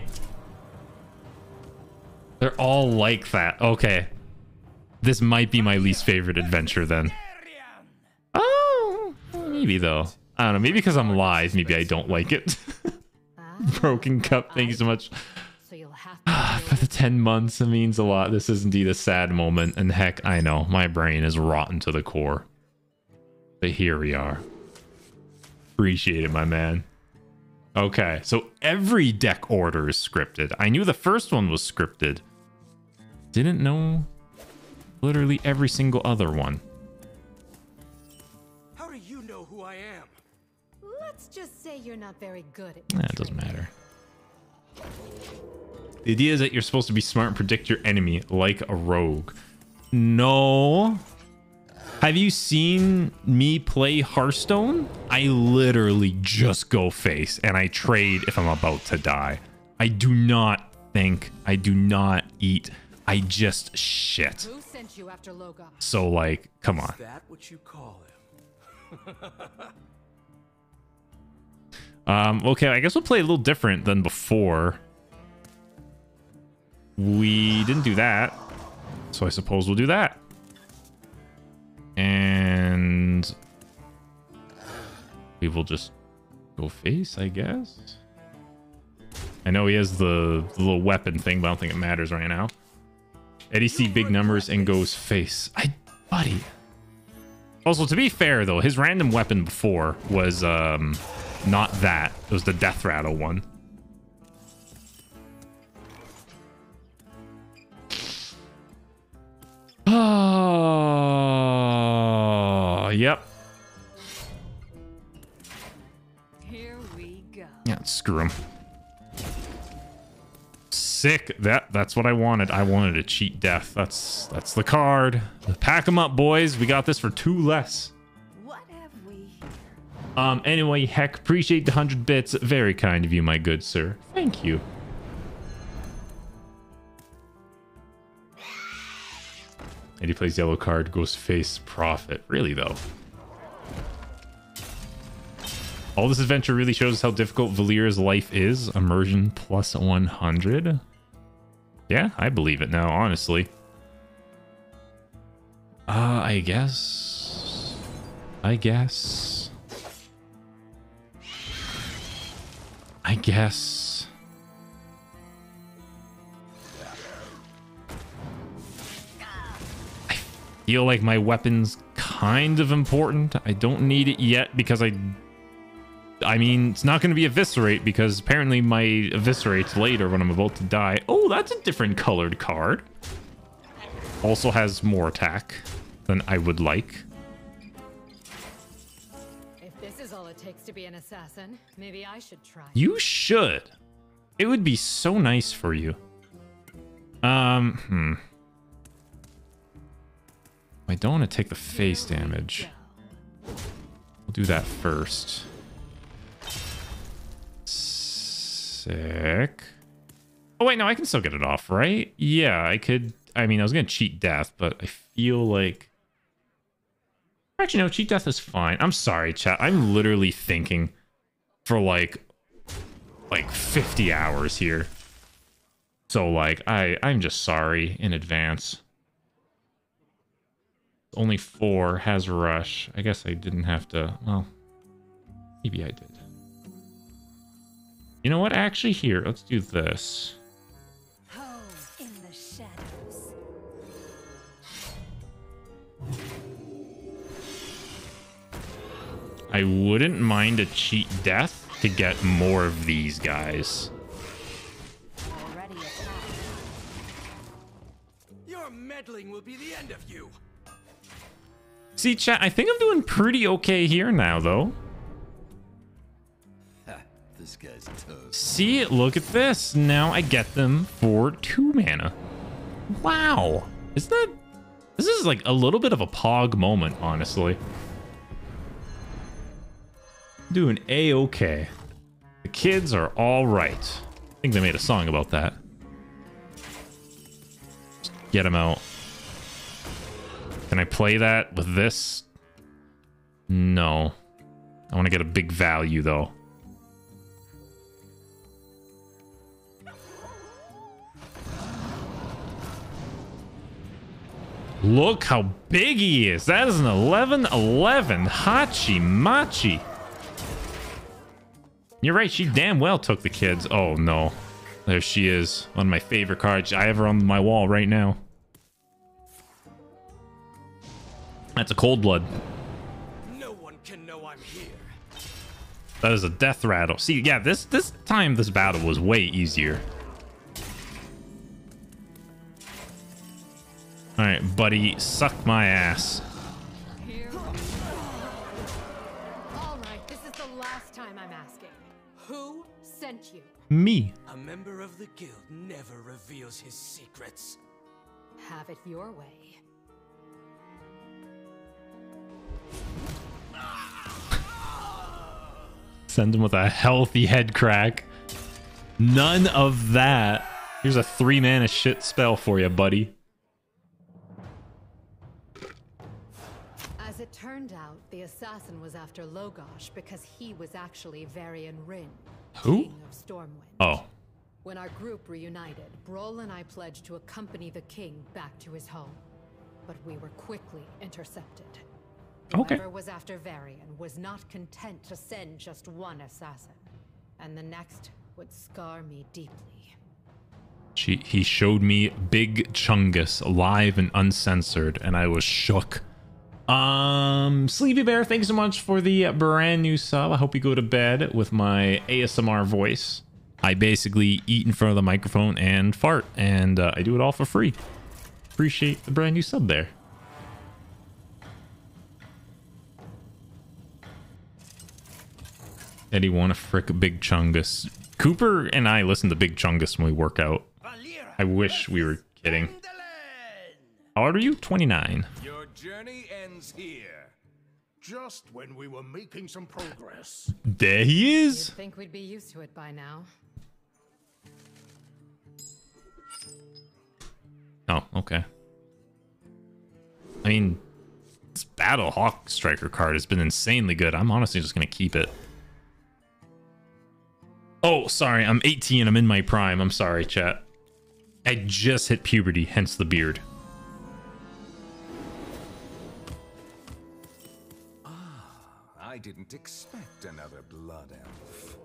They're all like that. Okay. This might be my least favorite adventure then. Oh, maybe though. I don't know. Maybe because I'm live, maybe I don't like it. Broken cup. Thank you so much. For the 10 months, it means a lot. This is indeed a sad moment. And heck, I know. My brain is rotten to the core. But here we are. Appreciate it, my man. Okay, so every deck order is scripted. I knew the first one was scripted. Didn't know literally every single other one. How do you know who I am? Let's just say you're not very good at Nah, it doesn't matter. The idea is that you're supposed to be smart and predict your enemy like a rogue. No. Have you seen me play Hearthstone? I literally just go face and I trade if I'm about to die. I do not think, I do not eat, I just shit. Who sent you after Lo'Gosh? So, like, come on. Um, okay, I guess we'll play a little different than before. We didn't do that. So I suppose we'll do that. And we will just go face, I guess. I know he has the, the little weapon thing, but I don't think it matters right now. Eddie see big numbers and goes face. I, buddy. Also, to be fair though, his random weapon before was um not that. It was the Deathrattle one. Oh, yep. Here we go. Yeah, screw him. Sick. That that's what I wanted. I wanted to cheat death. That's that's the card. Pack them up, boys. We got this for two less. Um, anyway, heck, appreciate the 100 bits. Very kind of you, my good sir. Thank you. And he plays yellow card, goes face, profit. Really, though. All this adventure really shows us how difficult Valyr's life is. Immersion plus 100. Yeah, I believe it now, honestly. Uh, I guess... I guess... I guess. I feel like my weapon's kind of important. I don't need it yet because I... I mean, it's not going to be Eviscerate because apparently my Eviscerate's later when I'm about to die. Oh, that's a different colored card. Also has more attack than I would like. Takes to be an assassin, maybe I should try. You should. It would be so nice for you. Um, hmm. I don't want to take the face damage. We'll do that first. Sick. Oh, wait, no, I can still get it off, right? Yeah, I could. I mean, I was going to cheat death, but I feel like... Actually, no, cheat death is fine. I'm sorry, chat. I'm literally thinking for like like 50 hours here. So like I I'm just sorry in advance. Only 4 has rush. I guess I didn't have to. Well, maybe I did. You know what? Actually here, let's do this. I wouldn't mind a cheat death. to get more of these guys. Your meddling will be the end of you. See, chat, I think I'm doing pretty okay here now, though. This guy's toast. See, look at this. Now I get them for two mana. Wow. Isn't that... This is like a little bit of a pog moment, honestly. Doing a-okay. The kids are all right. I think they made a song about that. Just get them out. Can I play that with this? No. I want to get a big value, though. Look how big he is. That is an 11-11 Hachi Machi. You're right. She damn well took the kids. Oh, no. There she is. One of my favorite cards. I have her on my wall right now. That's a cold blood. No one can know I'm here. That is a Deathrattle. See, yeah, this this time this battle was way easier. All right, buddy, suck my ass. Me. A member of the guild never reveals his secrets. Have it your way. Send him with a healthy head crack. None of that. Here's a three mana shit spell for you, buddy. The assassin was after Lo'Gosh because he was actually Varian Wrynn, Who? king of Stormwind. Oh, When our group reunited, Broll and I pledged to accompany the king back to his home. But we were quickly intercepted. Okay. Whoever was after Varian was not content to send just one assassin. And the next would scar me deeply. she he showed me Big Chungus live and uncensored, and I was shook. Um, Sleepy Bear, thanks so much for the brand new sub. I hope you go to bed with my ASMR voice. I basically eat in front of the microphone and fart, and uh, I do it all for free. Appreciate the brand new sub there. Eddie want a frick Big Chungus. Cooper and I listen to Big Chungus when we work out. I wish we were kidding. How old are you? 29. Your journey ends here. Just when we were making some progress. There he You'd is. think we'd be used to it by now. Oh, okay. I mean, this Battle Hawk Striker card has been insanely good. I'm honestly just going to keep it. Oh, sorry. I'm 18. I'm in my prime. I'm sorry, chat. I just hit puberty, hence the beard. Didn't expect another blood elf.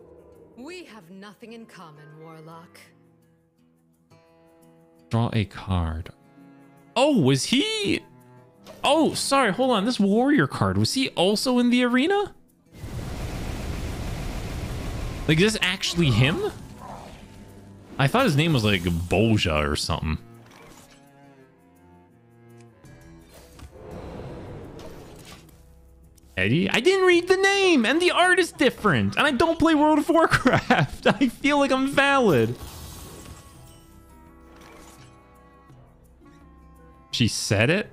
We have nothing in common, Warlock. Draw a card. Oh, was he... Oh, sorry. Hold on. This warrior card, was he also in the arena? Like, is this actually him? I thought his name was like Bolja or something. Eddie? I didn't read the name, and the art is different, and I don't play World of Warcraft. I feel like I'm valid. She said it?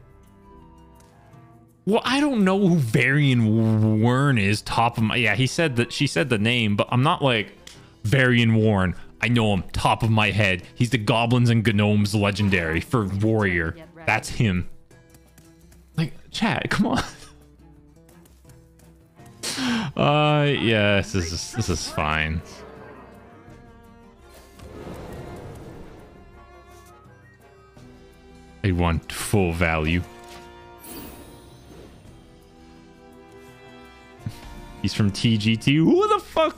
Well, I don't know who Varian Warren is top of my... Yeah, he said that she said the name, but I'm not like Varian Warren. I know him top of my head. He's the Goblins and Gnomes legendary for Warrior. That's him. Like, chat, come on. Uh, yeah, this is this is fine. I want full value. He's from TGT. Who the fuck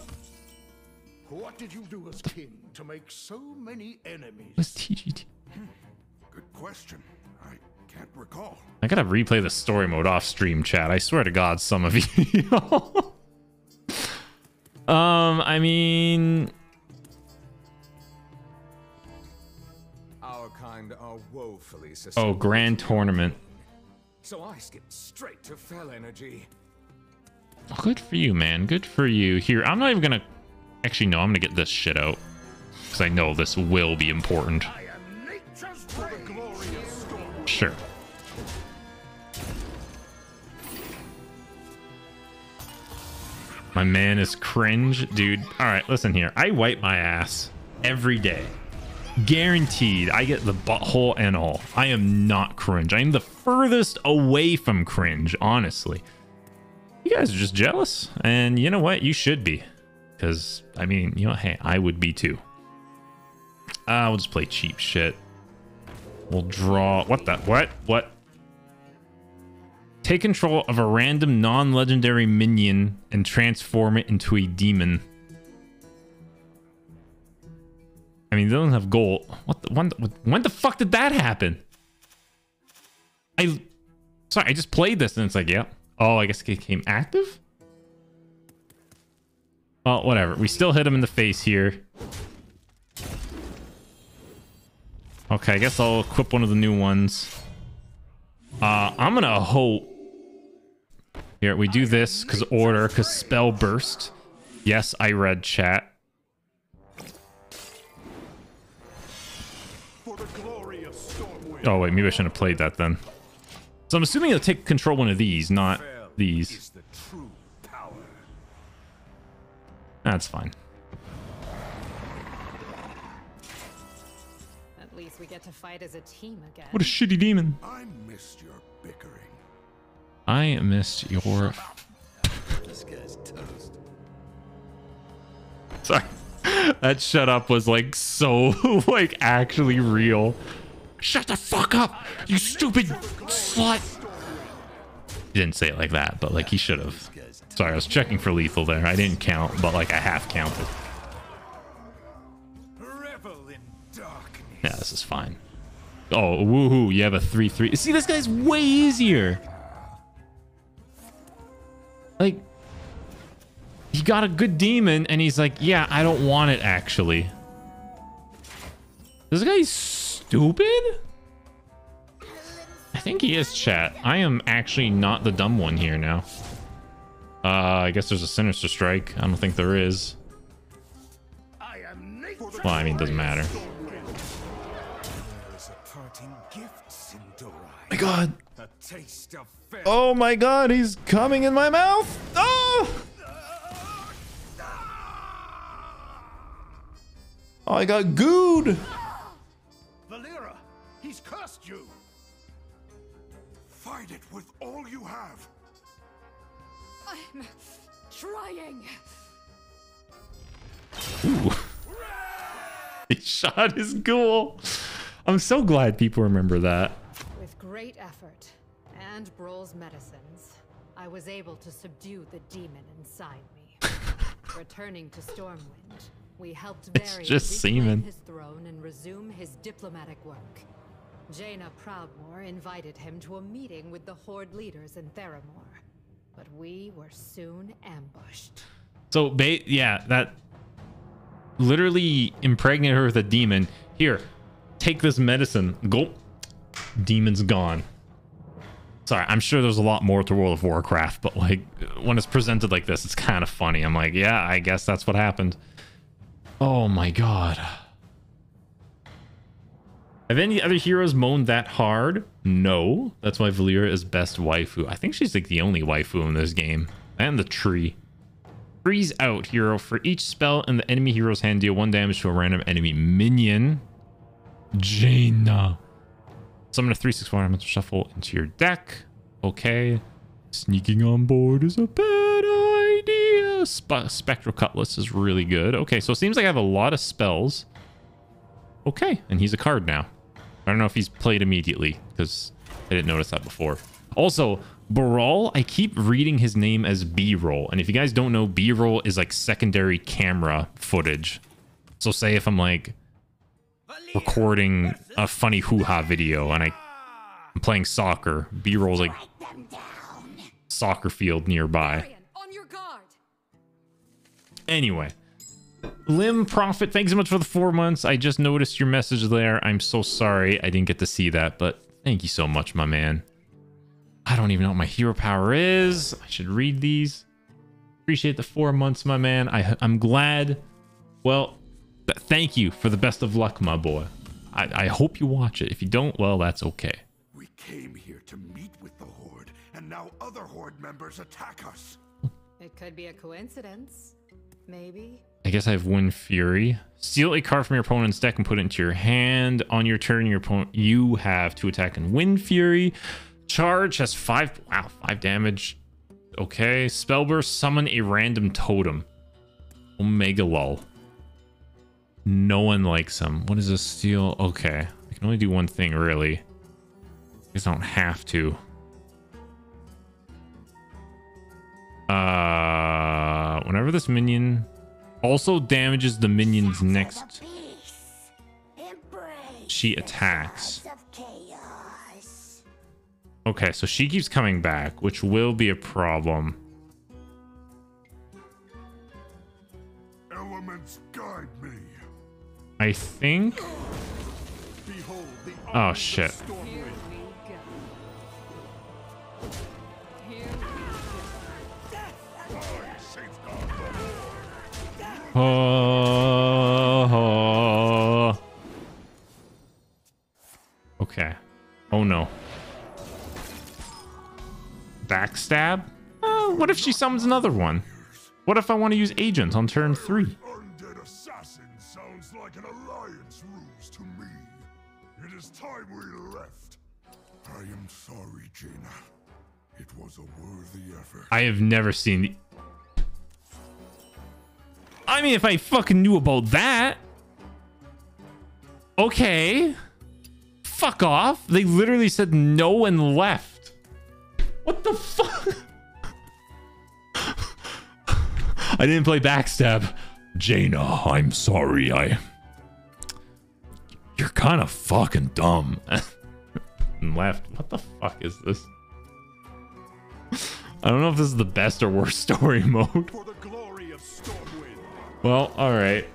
What did you do as king to make so many enemies? was TGT? Good question. I can't recall. I gotta replay the story mode off stream chat. I swear to God, some of you. Um, I mean, Our kind are woefully oh, grand tournament. So I skipped straight to fell energy. Oh, good for you, man. Good for you. Here, I'm not even gonna. Actually, no, I'm gonna get this shit out because I know this will be important. I am nature's for the glorious storm. Sure. My man is cringe, dude. All right, listen here. I wipe my ass every day. Guaranteed, I get the butthole and all. I am not cringe. I am the furthest away from cringe, honestly. You guys are just jealous. And you know what? You should be. Because, I mean, you know, hey, I would be too. Uh, we'll just play cheap shit. We'll draw. What the? What? What? Take control of a random non legendary minion and transform it into a demon. I mean, they don't have gold. What the? When, when the fuck did that happen? I. Sorry, I just played this and it's like, yeah. Oh, I guess it came active? Well, whatever. We still hit him in the face here. Okay, I guess I'll equip one of the new ones. Uh, I'm gonna hope. Here, we do this because order, because Spellburst. Yes, I read chat. For the glorious stormwind. Oh, wait, maybe I shouldn't have played that then. So I'm assuming it'll take control one of these, not these. is the true power. That's fine. At least we get to fight as a team again. What a shitty demon. I missed your bickering. I missed your... This guy's toast. Sorry. That shut up was like so like actually real. Shut the fuck up, you stupid slut. He didn't say it like that, but like he should have. Sorry, I was checking for lethal there. I didn't count, but like I half counted. Revel in darkness. Yeah, this is fine. Oh, woohoo, you have a 3-3. See, this guy's way easier. Like, he got a good demon, and he's like, yeah, I don't want it, actually. This guy's stupid? I think he is, chat. I am actually not the dumb one here now. Uh, I guess there's a Sinister Strike. I don't think there is. I Well, I mean, it doesn't matter. There is a parting gift, Sin'dorei. my god. Oh my god, he's coming in my mouth. Oh! Oh, I got gooed. Valeera, he's cursed you. Fight it with all you have. I'm trying. Ooh. he shot his ghoul. I'm so glad people remember that. With great effort Broll's medicines, I was able to subdue the demon inside me. Returning to Stormwind, we helped It's Varian just semen. his throne and resume his diplomatic work. Jaina Proudmoore invited him to a meeting with the Horde leaders in Theramore, but we were soon ambushed. So, ba- yeah, that literally impregnated her with a demon. Here, take this medicine. Go. Demon's gone. Sorry, I'm sure there's a lot more to World of Warcraft, but like when it's presented like this, it's kind of funny. I'm like, yeah, I guess that's what happened. Oh my god. Have any other heroes moaned that hard? No. That's why Valyria is best waifu. I think she's like the only waifu in this game. And the tree. Freeze out hero. For each spell in the enemy hero's hand, deal one damage to a random enemy minion. Jaina. Summon a 364 elemental shuffle into your deck. Okay. Sneaking on board is a bad idea. Spe- Spectral Cutlass is really good. Okay, so it seems like I have a lot of spells. Okay, and he's a card now. I don't know if he's played immediately because I didn't notice that before. Also, Broll, I keep reading his name as B-roll. And if you guys don't know, B-roll is like secondary camera footage. So say if I'm like recording a funny hoo-ha video and I, I'm playing soccer, B-roll's like soccer field nearby. Anyway, Lim Profit, thanks so much for the four months. I just noticed your message there. I'm so sorry I didn't get to see that, but thank you so much, my man. I don't even know what my hero power is. I should read these. Appreciate the four months, my man. I, I'm glad. Well, th- thank you for the best of luck, my boy. I, I hope you watch it. If you don't, well, that's okay. We came here to meet with the Horde, and now other Horde members attack us. It could be a coincidence. Maybe. I guess I have Windfury. Steal a card from your opponent's deck and put it into your hand. On your turn, your opponent you have to attack and Windfury. Charge has five. Wow, five damage. Okay. Spellburst. Summon a random totem. Omega lol. No one likes him. What is this steel? Okay. I can only do one thing really. I guess I don't have to. Uh, whenever this minion also damages the minion's next she attacks. Okay, so she keeps coming back, which will be a problem. Elements guide me. I think. Oh shit. Oh. Okay. Oh no. Backstab? Uh, what if she summons another one? What if I want to use agent on turn three? Am sorry, Jaina. It was a worthy effort. I have never seen the. I mean, if I fucking knew about that. Okay. Fuck off. They literally said no and left. What the fuck? I didn't play backstab. Jaina, I'm sorry. I. You're kind of fucking dumb. and left. What the fuck is this? I don't know if this is the best or worst story mode. For the glory of Stormwind. Well, all right.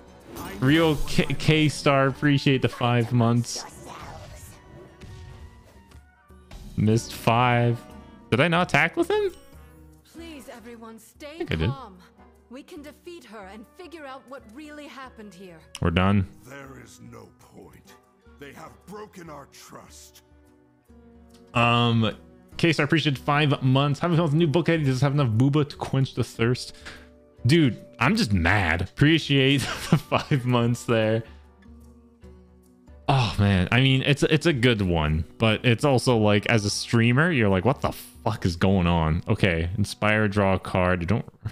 Real K, K Star, appreciate the five months. Missed five. Did I not attack with him? Please, everyone, stay think I did. calm. We can defeat her and figure out what really happened here. We're done. There is no point. They have broken our trust. Um, Case, I appreciate five months. Haven't found the new book yet. He doesn't have enough booba to quench the thirst. Dude, I'm just mad. Appreciate the five months there. Oh man, I mean it's it's a good one, but it's also like as a streamer, you're like, what the fuck is going on? Okay, inspire, draw a card. You don't.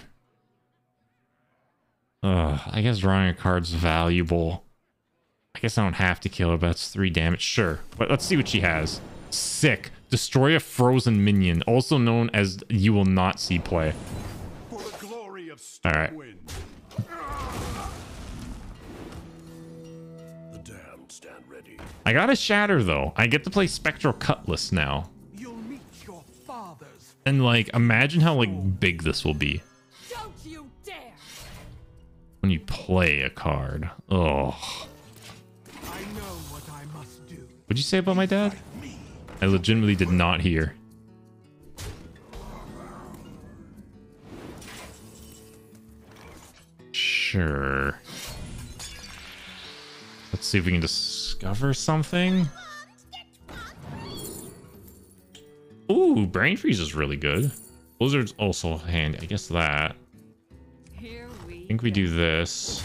Ugh, I guess drawing a card's valuable. I guess I don't have to kill her, but that's three damage. Sure, but let's see what she has. Sick. Destroy a frozen minion, also known as you will not see play. For the glory of All right. Stormwind. The damned stand ready. I got a shatter though. I get to play Spectral Cutlass now. You'll meet your fathers. And like, imagine how like big this will be Don't you dare! when you play a card. Oh, I know what I must do. what'd you say about my dad? I legitimately did not hear. Sure. Let's see if we can discover something. Ooh, Brain Freeze is really good. Blizzard's also handy. I guess that. I think we do this.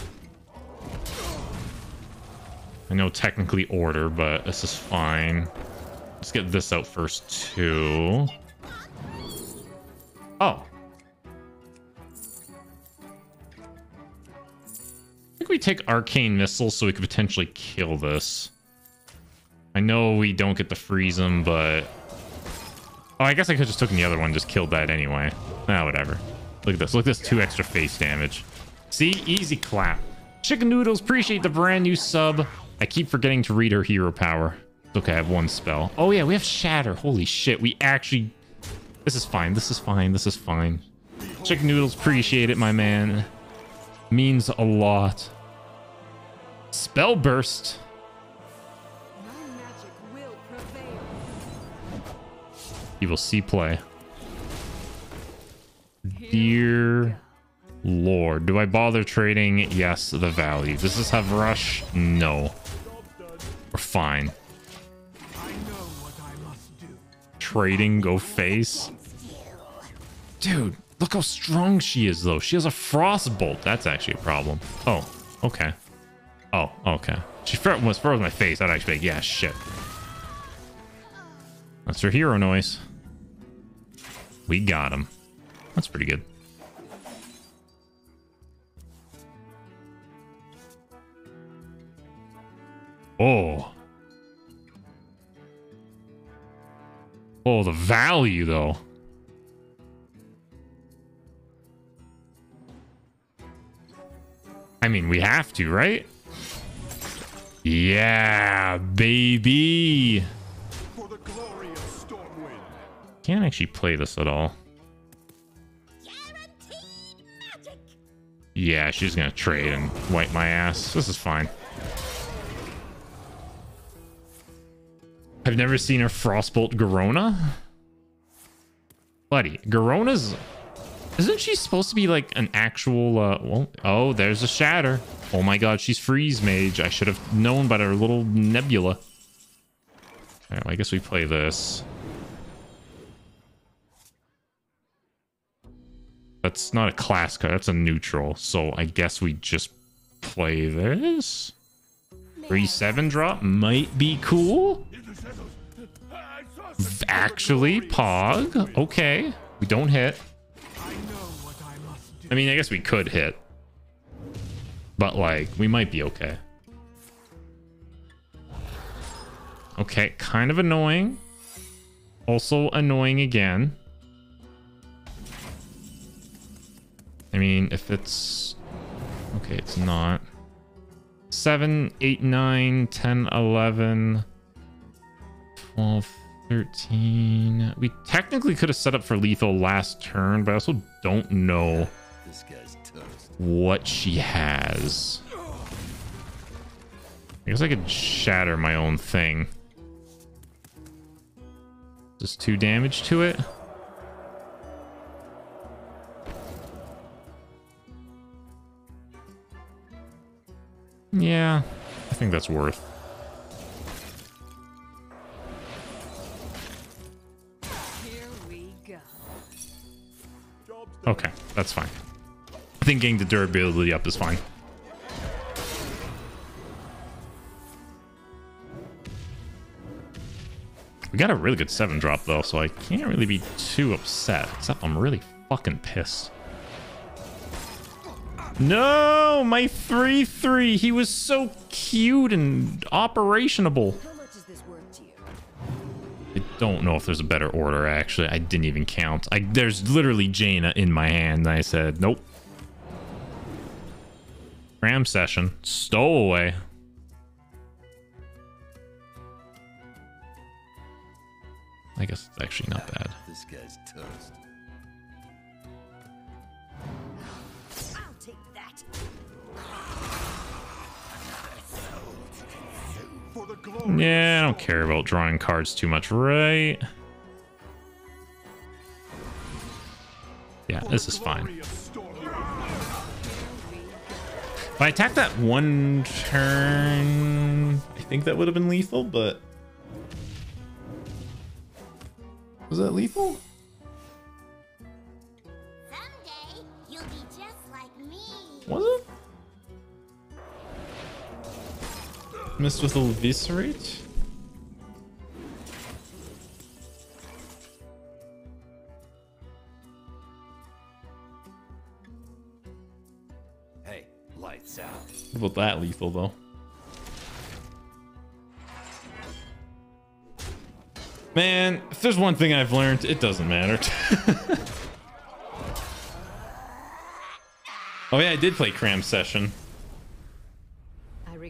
I know technically order, but this is fine. Let's get this out first, too. Oh. I think we take Arcane Missile so we could potentially kill this. I know we don't get to freeze him, but... Oh, I guess I could just took the other one, just killed that anyway. Ah, whatever. Look at this. Look at this. Two extra face damage. See? Easy clap. Chicken Noodles, appreciate the brand new sub. I keep forgetting to read her hero power. Okay, I have one spell. Oh yeah, we have Shatter. Holy shit, we actually... This is fine, this is fine, this is fine. Chicken Noodles, appreciate it, my man. means a lot. Spellburst. You will see play. Dear Lord, do I bother trading? Yes, the value. Does this have rush? No. We're fine. Trading, go face. Dude, look how strong she is, though. She has a frostbolt. That's actually a problem. Oh, okay. Oh, okay. She was froze my face. I'd actually be like, yeah, shit. That's her hero noise. We got him. That's pretty good. Oh. Oh, the value, though. I mean, we have to, right? Yeah, baby. For the glory of Stormwind. Can't actually play this at all. Yeah, she's gonna trade and wipe my ass. This is fine. I've never seen a Frostbolt Garona. Buddy, Garona's... Isn't she supposed to be like an actual... Uh, well, oh, there's a Shatter. Oh my god, she's Freeze Mage. I should have known about her little nebula. Well, I guess we play this. That's not a class card. That's a neutral. So I guess we just play this. 3-7 drop might be cool. Actually, Pog. Okay. We don't hit. I mean, I guess we could hit. But, like, we might be okay. Okay, kind of annoying. Also annoying again. I mean, if it's... Okay, it's not. 7, 8, 9, 10, 11, 12, 13. We technically could have set up for lethal last turn, but I also don't know This guy's toast. what she has. I guess I could shatter my own thing. Just two damage to it. Yeah, I think that's worth. Okay, that's fine. I think getting the durability up is fine. We got a really good 7 drop though, so I can't really be too upset. Except I'm really fucking pissed. No, my 3-3. He was so cute and operationable. Don't know if there's a better order, actually. I didn't even count. I, there's literally Jaina in my hand. And I said, nope. Cram Session. Stowaway. I guess it's actually not bad. This guy's toast. Yeah, I don't care about drawing cards too much, right? Yeah, this is fine. glory of Stormwind. If I attacked that one turn, I think that would have been lethal, but... Was that lethal? Someday, you'll be just like me. Was it? Missed with Eviscerate? Hey, lights out. What about that lethal, though? Man, if there's one thing I've learned, it doesn't matter. oh yeah, I did play Cram Session.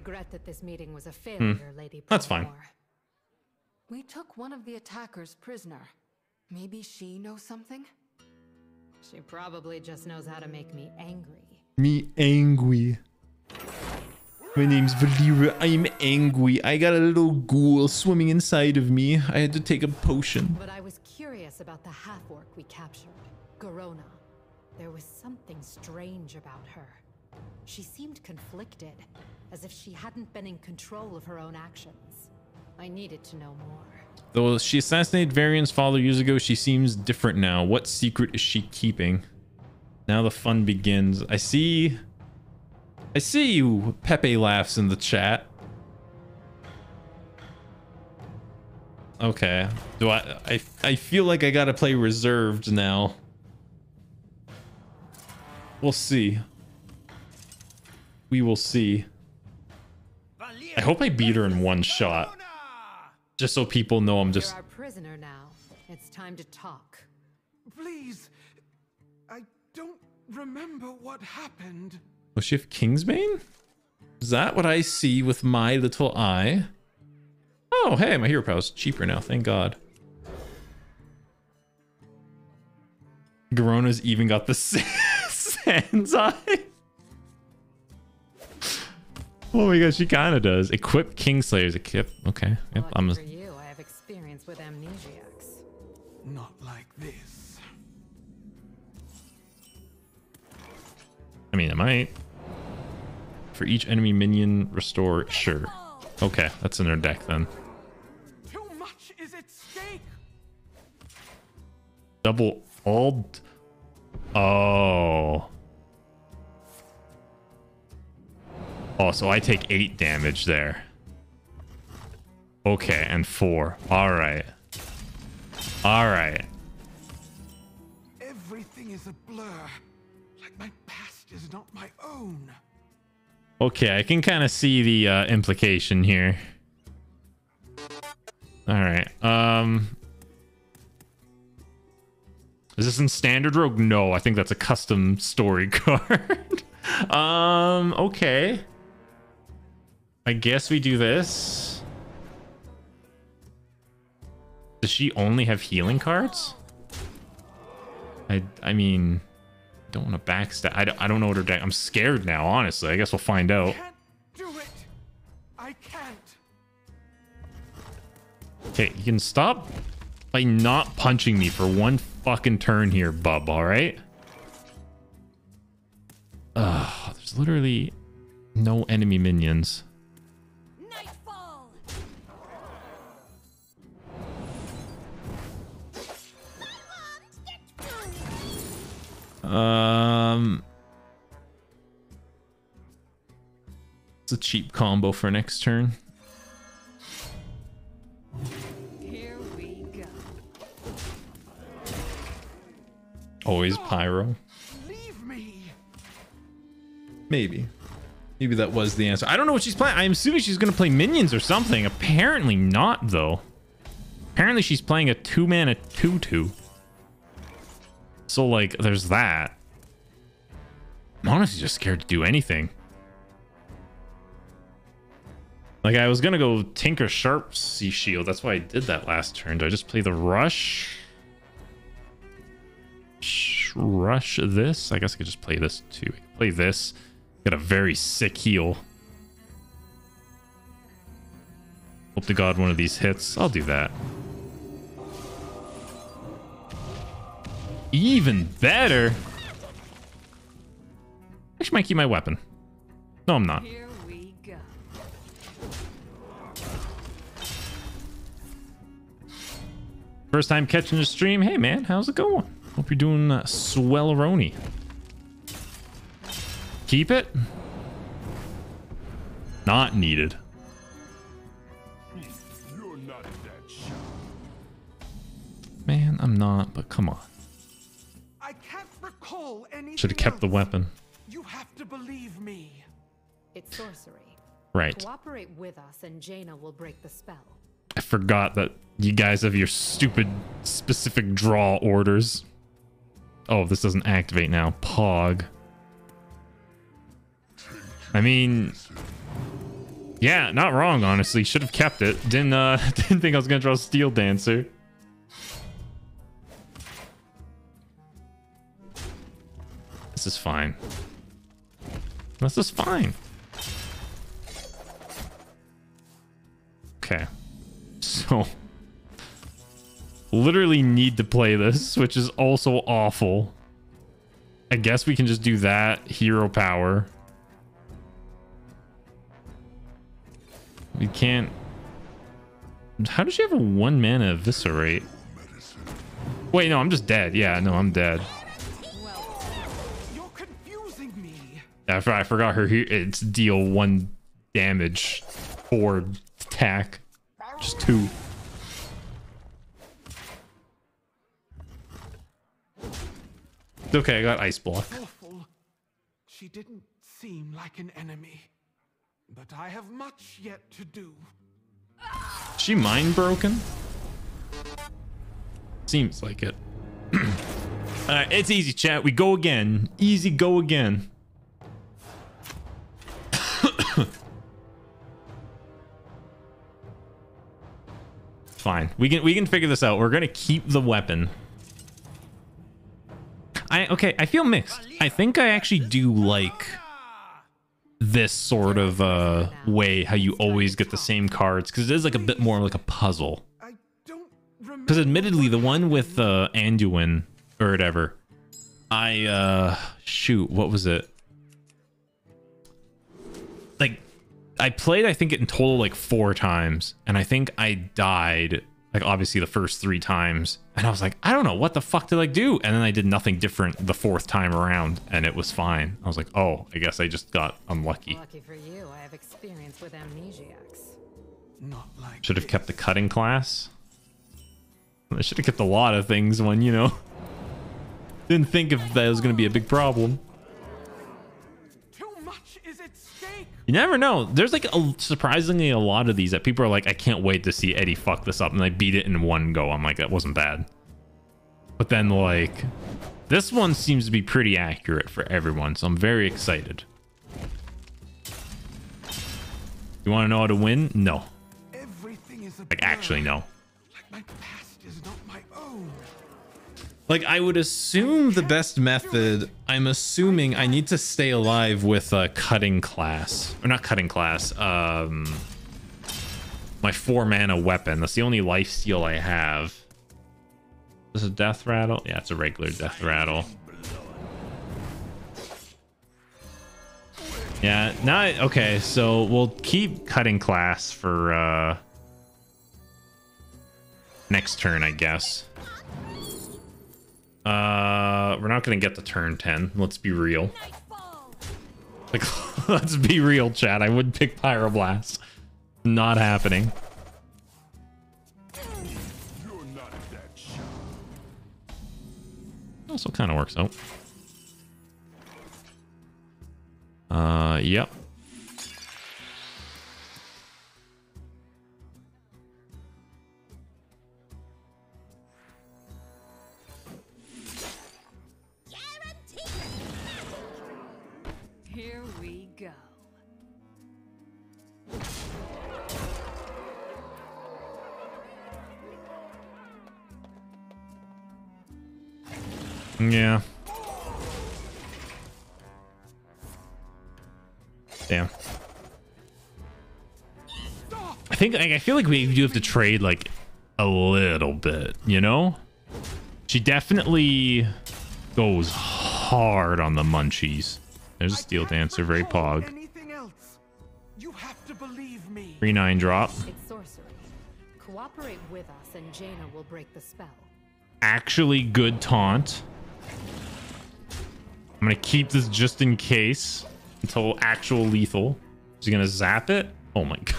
I regret that this meeting was a failure, Lady Hmm. That's fine. We took one of the attackers prisoner. Maybe she knows something? She probably just knows how to make me angry. Me angry. My name's Valeera. I'm angry. I got a little ghoul swimming inside of me. I had to take a potion. But I was curious about the half-orc we captured, Garona. There was something strange about her. She seemed conflicted, as if she hadn't been in control of her own actions. I needed to know more. Though she assassinated Varian's father years ago, she seems different now. What secret is she keeping? Now the fun begins. I see... I see you, Pepe laughs in the chat. Okay. Do I... I, I feel like I gotta play reserved now. We'll see. We will see. I hope I beat her in one shot. Just so people know I'm just You're our prisoner now. It's time to talk. Please, I don't remember what happened. Was she have Kingsbane? Is that what I see with my little eye? Oh, hey, my hero powers cheaper now, thank God. Garona's even got the Sans eye. Oh my god, she kind of does. Equip Kingslayers. Equip. Okay. Yep. I'm. for you, I have experience with amnesiacs. Not like this. I mean, I might. For each enemy minion, restore. Sure. Okay, that's in her deck then. Too much is at stake. Double all. Oh. Oh, so I take eight damage there. Okay, and four. All right. All right. Everything is a blur. Like my past is not my own. Okay, I can kind of see the uh, implication here. All right. Um, is this in standard rogue? No, I think that's a custom story card. um, okay. I guess we do this. Does she only have healing cards? I I mean, don't want to backstab. I don't, I don't know what her deck. I'm scared now, honestly. I guess we'll find out. Can't do it. I can't. Okay, you can stop by not punching me for one fucking turn here, bub, alright? Ugh, there's literally no enemy minions. Um, it's a cheap combo for next turn. Here we go. Always pyro. Leave me. Maybe. Maybe that was the answer. I don't know what she's playing. I'm assuming she's going to play minions or something. Apparently not, though. Apparently she's playing a two-mana 2-2. So, like, there's that. I'm honestly just scared to do anything. Like, I was to go Tinker Sharp Sea Shield. That's why I did that last turn. Do I just play the Rush? Rush this? I guess I could just play this, too. Play this. Got a very sick heal. Hope to God one of these hits. I'll do that. Even better. I might keep my weapon. No, I'm not. Here we go. First time catching the stream. Hey, man, how's it going? Hope you're doing uh, swelleroni. Keep it. Not needed. Not. Man, I'm not, but come on. I anything. Should have kept the weapon. You have to believe me. It's sorcery. Right. Cooperate with us and Jaina will break the spell. I forgot that you guys have your stupid specific draw orders. Oh, this doesn't activate now. Pog. I mean, yeah, not wrong. Honestly, should have kept it. Didn't uh, didn't think I was gonna draw Steel Dancer. This is fine. This is fine. Okay. So literally need to play this, which is also awful. I guess we can just do that. Hero power. We can't. How does she have a one mana eviscerate? Wait, no, I'm just dead. Yeah, no, I'm dead. I forgot her. It's deal one damage, four attack, just two. It's okay. I got ice block. Awful. She didn't seem like an enemy. But I have much yet to do. Is she mind broken? Seems like it. Alright, it's easy, chat. We go again. Easy go again. Fine. We can we can figure this out. We're gonna keep the weapon. I okay, I feel mixed. I think I actually do like this sort of uh way how you always get the same cards because it is like a bit more like a puzzle because admittedly the one with uh anduin or whatever i uh shoot what was it i played i think it in total like four times and i think i died like obviously the first three times and i was like i don't know what the fuck did i do and then i did nothing different the fourth time around and it was fine i was like oh i guess i just got unlucky Lucky for you, I have experience with amnesiacs. Not like Should have kept the cutting class. I should have kept a lot of things when, you know, didn't think if that was going to be a big problem. You never know. There's like a, surprisingly a lot of these that people are like, I can't wait to see Eddie fuck this up. And I beat it in one go. I'm like, that wasn't bad. But then, like, this one seems to be pretty accurate for everyone. So I'm very excited. You want to know how to win? No. Like, actually, no. Like I would assume the best method. I'm assuming I need to stay alive with a cutting class, or not cutting class. Um, my four mana weapon. That's the only life steal I have. Is this a Deathrattle? Yeah, it's a regular Deathrattle. Yeah, now okay, so we'll keep cutting class for uh next turn, I guess. Uh, we're not gonna get to turn 10. Let's be real. Like, let's be real, chat. I would pick Pyroblast. Not happening. Not. Also kind of works out. Uh, yep. Yeah. Damn. I think I I feel like we do have to trade like a little bit, you know? She definitely goes hard on the munchies. There's a steel dancer, very pog. Anything else? You have to believe me. Three nine drop. It's sorcery. Cooperate with us and Jaina will break the spell. Actually good taunt. I'm gonna keep this just in case until actual lethal. Is he gonna zap it? Oh my god.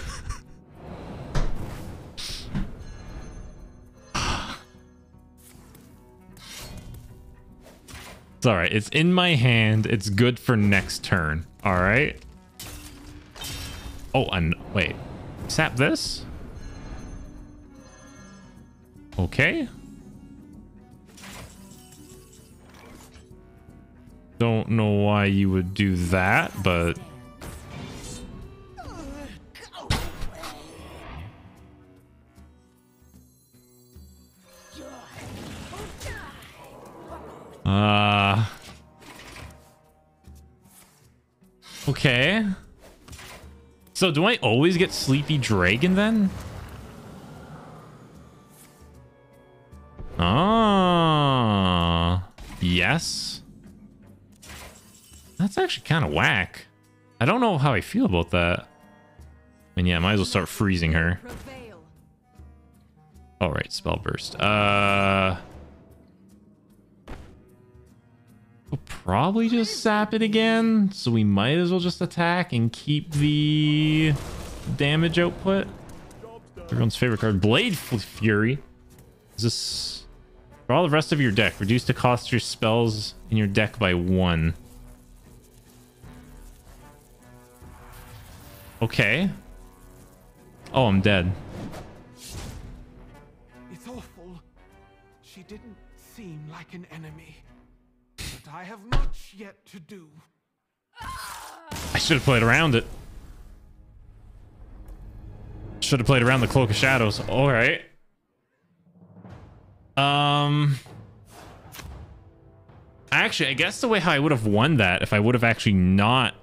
It's all right. It's in my hand. It's good for next turn. All right. Oh, and wait. Zap this? Okay. Don't know why you would do that, but uh Okay. So do I always get Sleepy Dragon then? Ah, yes. Kind of whack. I don't know how I feel about that. And yeah, might as well start freezing her. All right, Spellburst. Uh, we'll probably just sap it again. So we might as well just attack and keep the damage output. Everyone's favorite card, Blade Fury. Is this for all the rest of your deck? Reduce the cost of your spells in your deck by one. Okay. Oh, I'm dead. It's awful. She didn't seem like an enemy. But I have much yet to do. I should have played around it. Should have played around the Cloak of Shadows. All right. Um. Actually, I guess the way how I would have won that if I would have actually not.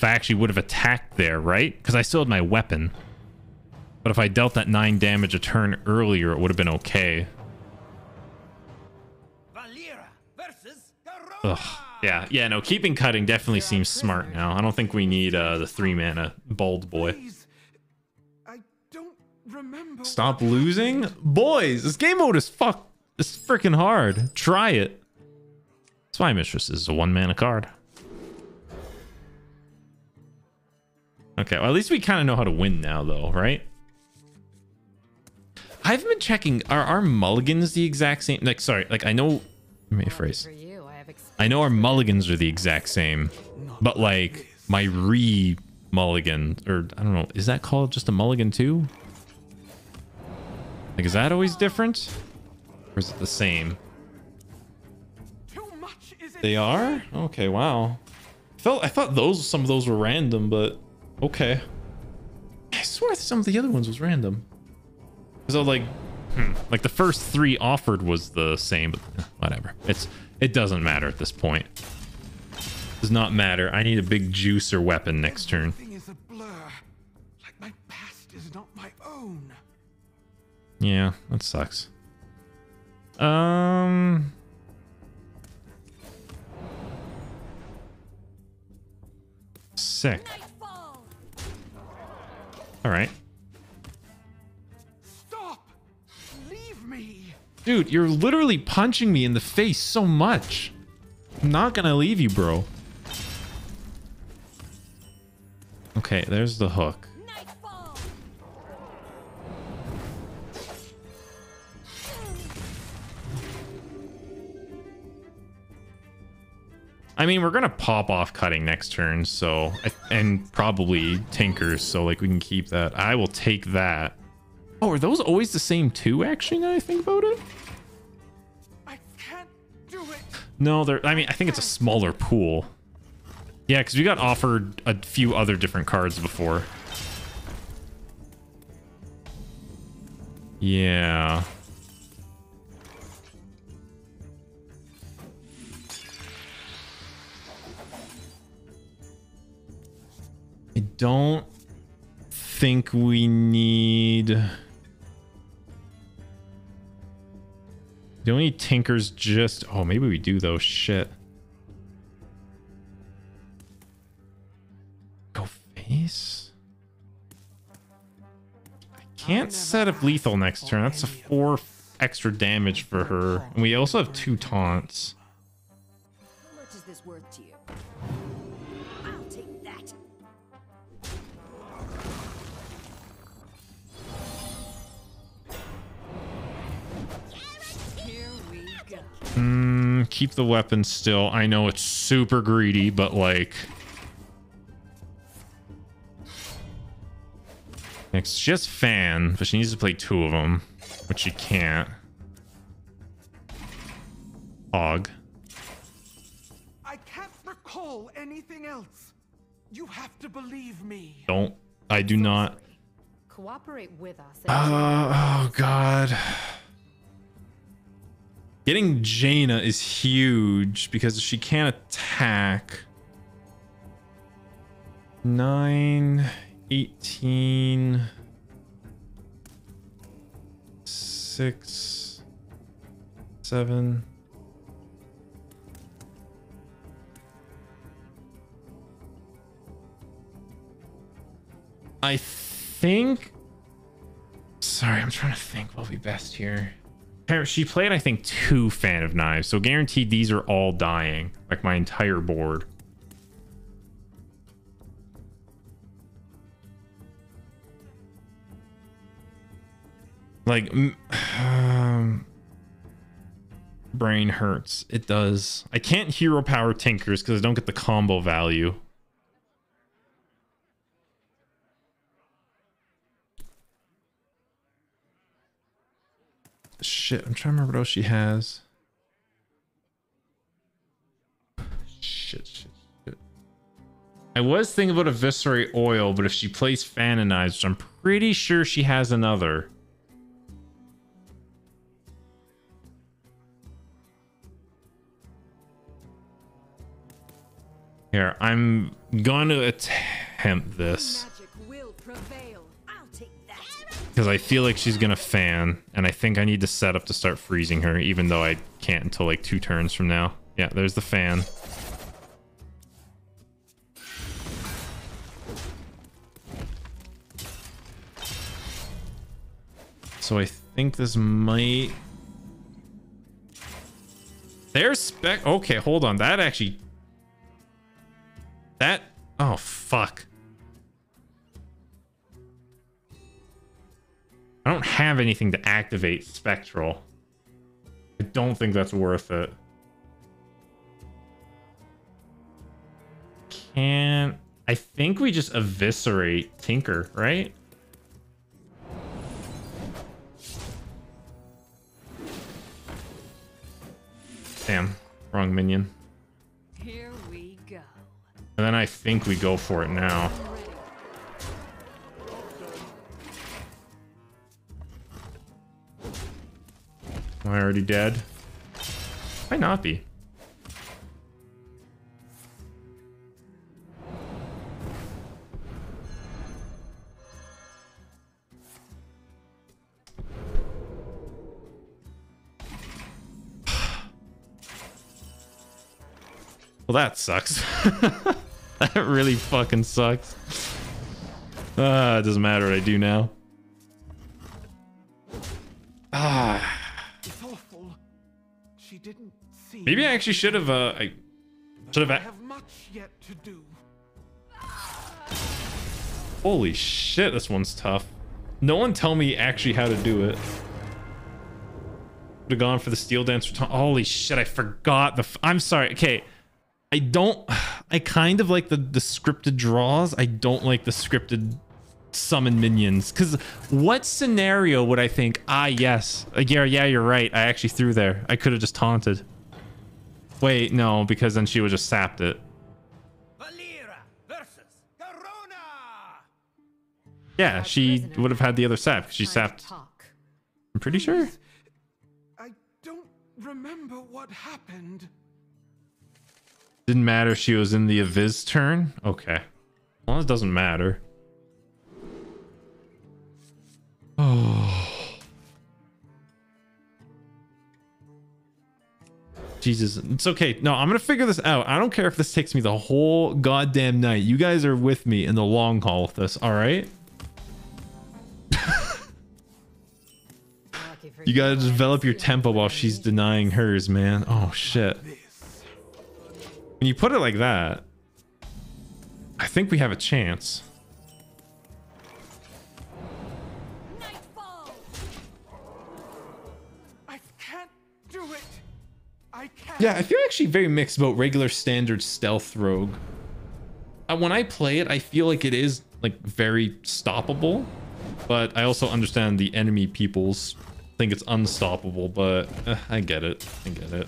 If I actually would have attacked there, right? Because I still had my weapon. But if I dealt that 9 damage a turn earlier, it would have been okay. Valeera versus Ugh. Yeah, yeah, no, keeping cutting definitely seems smart now. I don't think we need uh, the 3 mana bald boy. Please. I don't remember. Stop losing? Boys, this game mode is fuck. It's freaking hard. Try it. Spy Mistress is a one mana card. Okay, well, at least we kind of know how to win now, though, right? I haven't been checking. Are our mulligans the exact same? Like, sorry, like I know. Let me phrase. For you, I have ex- I know our mulligans are the exact same, but like my re mulligan, or I don't know, is that called just a mulligan too? Like, is that always different? Or is it the same? Too much is They are? Okay, wow. I felt I thought those some of those were random, but okay. I swear some of the other ones was random. So like hmm, like the first three offered was the same, but eh, whatever. It's it doesn't matter at this point. Does not matter. I need a big juice or weapon next turn. Is a blur. Like my past is not my own. Yeah, that sucks. Um Sick. All right. Stop! Leave me! Dude, you're literally punching me in the face so much. I'm not gonna leave you, bro. Okay, there's the hook. I mean, we're gonna pop off cutting next turn, so and probably tinkers, so like we can keep that. I will take that. Oh, are those always the same two? Actually, now I think about it. I can't do it! No, they're. I mean, I think it's a smaller pool. Yeah, because we got offered a few other different cards before. Yeah. Don't think we need. The need tinkers just. Oh, maybe we do though. Shit. Go face. I can't set up lethal next turn. That's a four extra damage for her. And we also have two taunts. Keep the weapon still. I know it's super greedy, but like. It's just fan, but she needs to play two of them, which she can't. Hog. I can't recall anything else. You have to believe me. Don't. I do not. Cooperate with us. Uh, oh god. Getting Jaina is huge because she can't attack. 9, 18, 6, 7. I think. Sorry, I'm trying to think what'll be best here. She played, I think, two fan of knives, so guaranteed these are all dying, like my entire board. Like, um, brain hurts. It does. I can't hero power tinkers because I don't get the combo value. Shit, I'm trying to remember what else she has. Shit, shit, shit. I was thinking about Eviscerate Oil, but if she plays Fan of Knives, I'm pretty sure she has another. Here, I'm gonna attempt this. Because I feel like she's gonna fan, and I think I need to set up to start freezing her, even though I can't until like two turns from now. Yeah, there's the fan. So I think this might... There's spec... Okay, hold on. That actually... That... Oh, fuck. I don't have anything to activate Spectral. I don't think that's worth it. Can't... I think we just eviscerate Tinker, right? Damn, wrong minion. Here we go. And then I think we go for it now. Am I already dead? Might not be. Well, that sucks. that really fucking sucks. Ah, it doesn't matter what I do now. I actually should have, uh, I should I have. have much yet to do. Holy shit, this one's tough. No one tell me actually how to do it. Would have gone for the steel dancer. Holy shit, I forgot the. F I'm sorry. Okay. I don't. I kind of like the, the scripted draws. I don't like the scripted summon minions. Because what scenario would I think, ah, yes. Yeah, yeah, you're right. I actually threw there. I could have just taunted. Wait, no, because then she would just sapped it. Yeah, she would have had the other sap. 'cause She sapped. I'm pretty sure. I don't remember what happened. Didn't matter if she was in the Aviz turn? Okay. Well, it doesn't matter. Oh. Jesus, it's okay. No, I'm gonna figure this out. I don't care if this takes me the whole goddamn night. You guys are with me in the long haul with this, all right? you gotta develop your tempo while she's denying hers, man. Oh shit. When you put it like that, I think we have a chance. Yeah, I feel actually very mixed about regular standard stealth rogue. Uh, when I play it, I feel like it is like very stoppable, but I also understand the enemy peoples think it's unstoppable. But uh, I get it. I get it.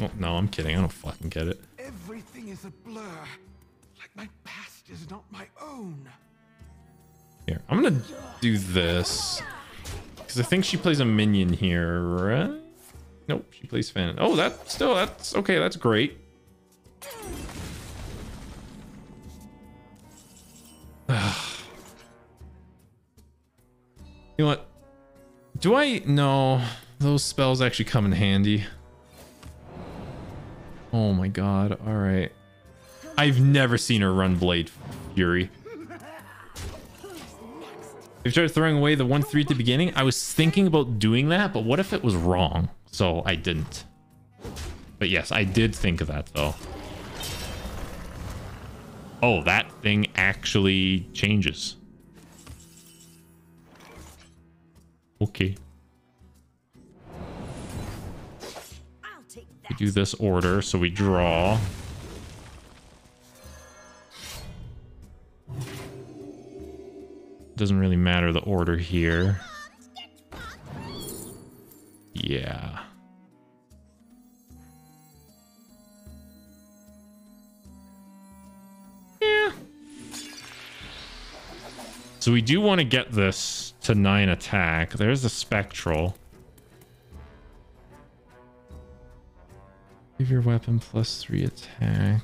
Oh, no, I'm kidding. I don't fucking get it. Everything is a blur. Like my past is not my own. Here, I'm gonna do this because I think she plays a minion here, right? Nope, she plays fan. Oh, that still that's okay. That's great. You know what? Do I no those spells actually come in handy? Oh my god. All right. I've never seen her run Blade Fury. If you started throwing away the 1-3 at the beginning, I was thinking about doing that, but what if it was wrong? So I didn't. But yes, I did think of that though. Oh, that thing actually changes. Okay. We do this order, so we draw. Doesn't really matter the order here. Yeah. Yeah. So we do want to get this to 9 attack. There's a Spectral. Give your weapon plus 3 attack.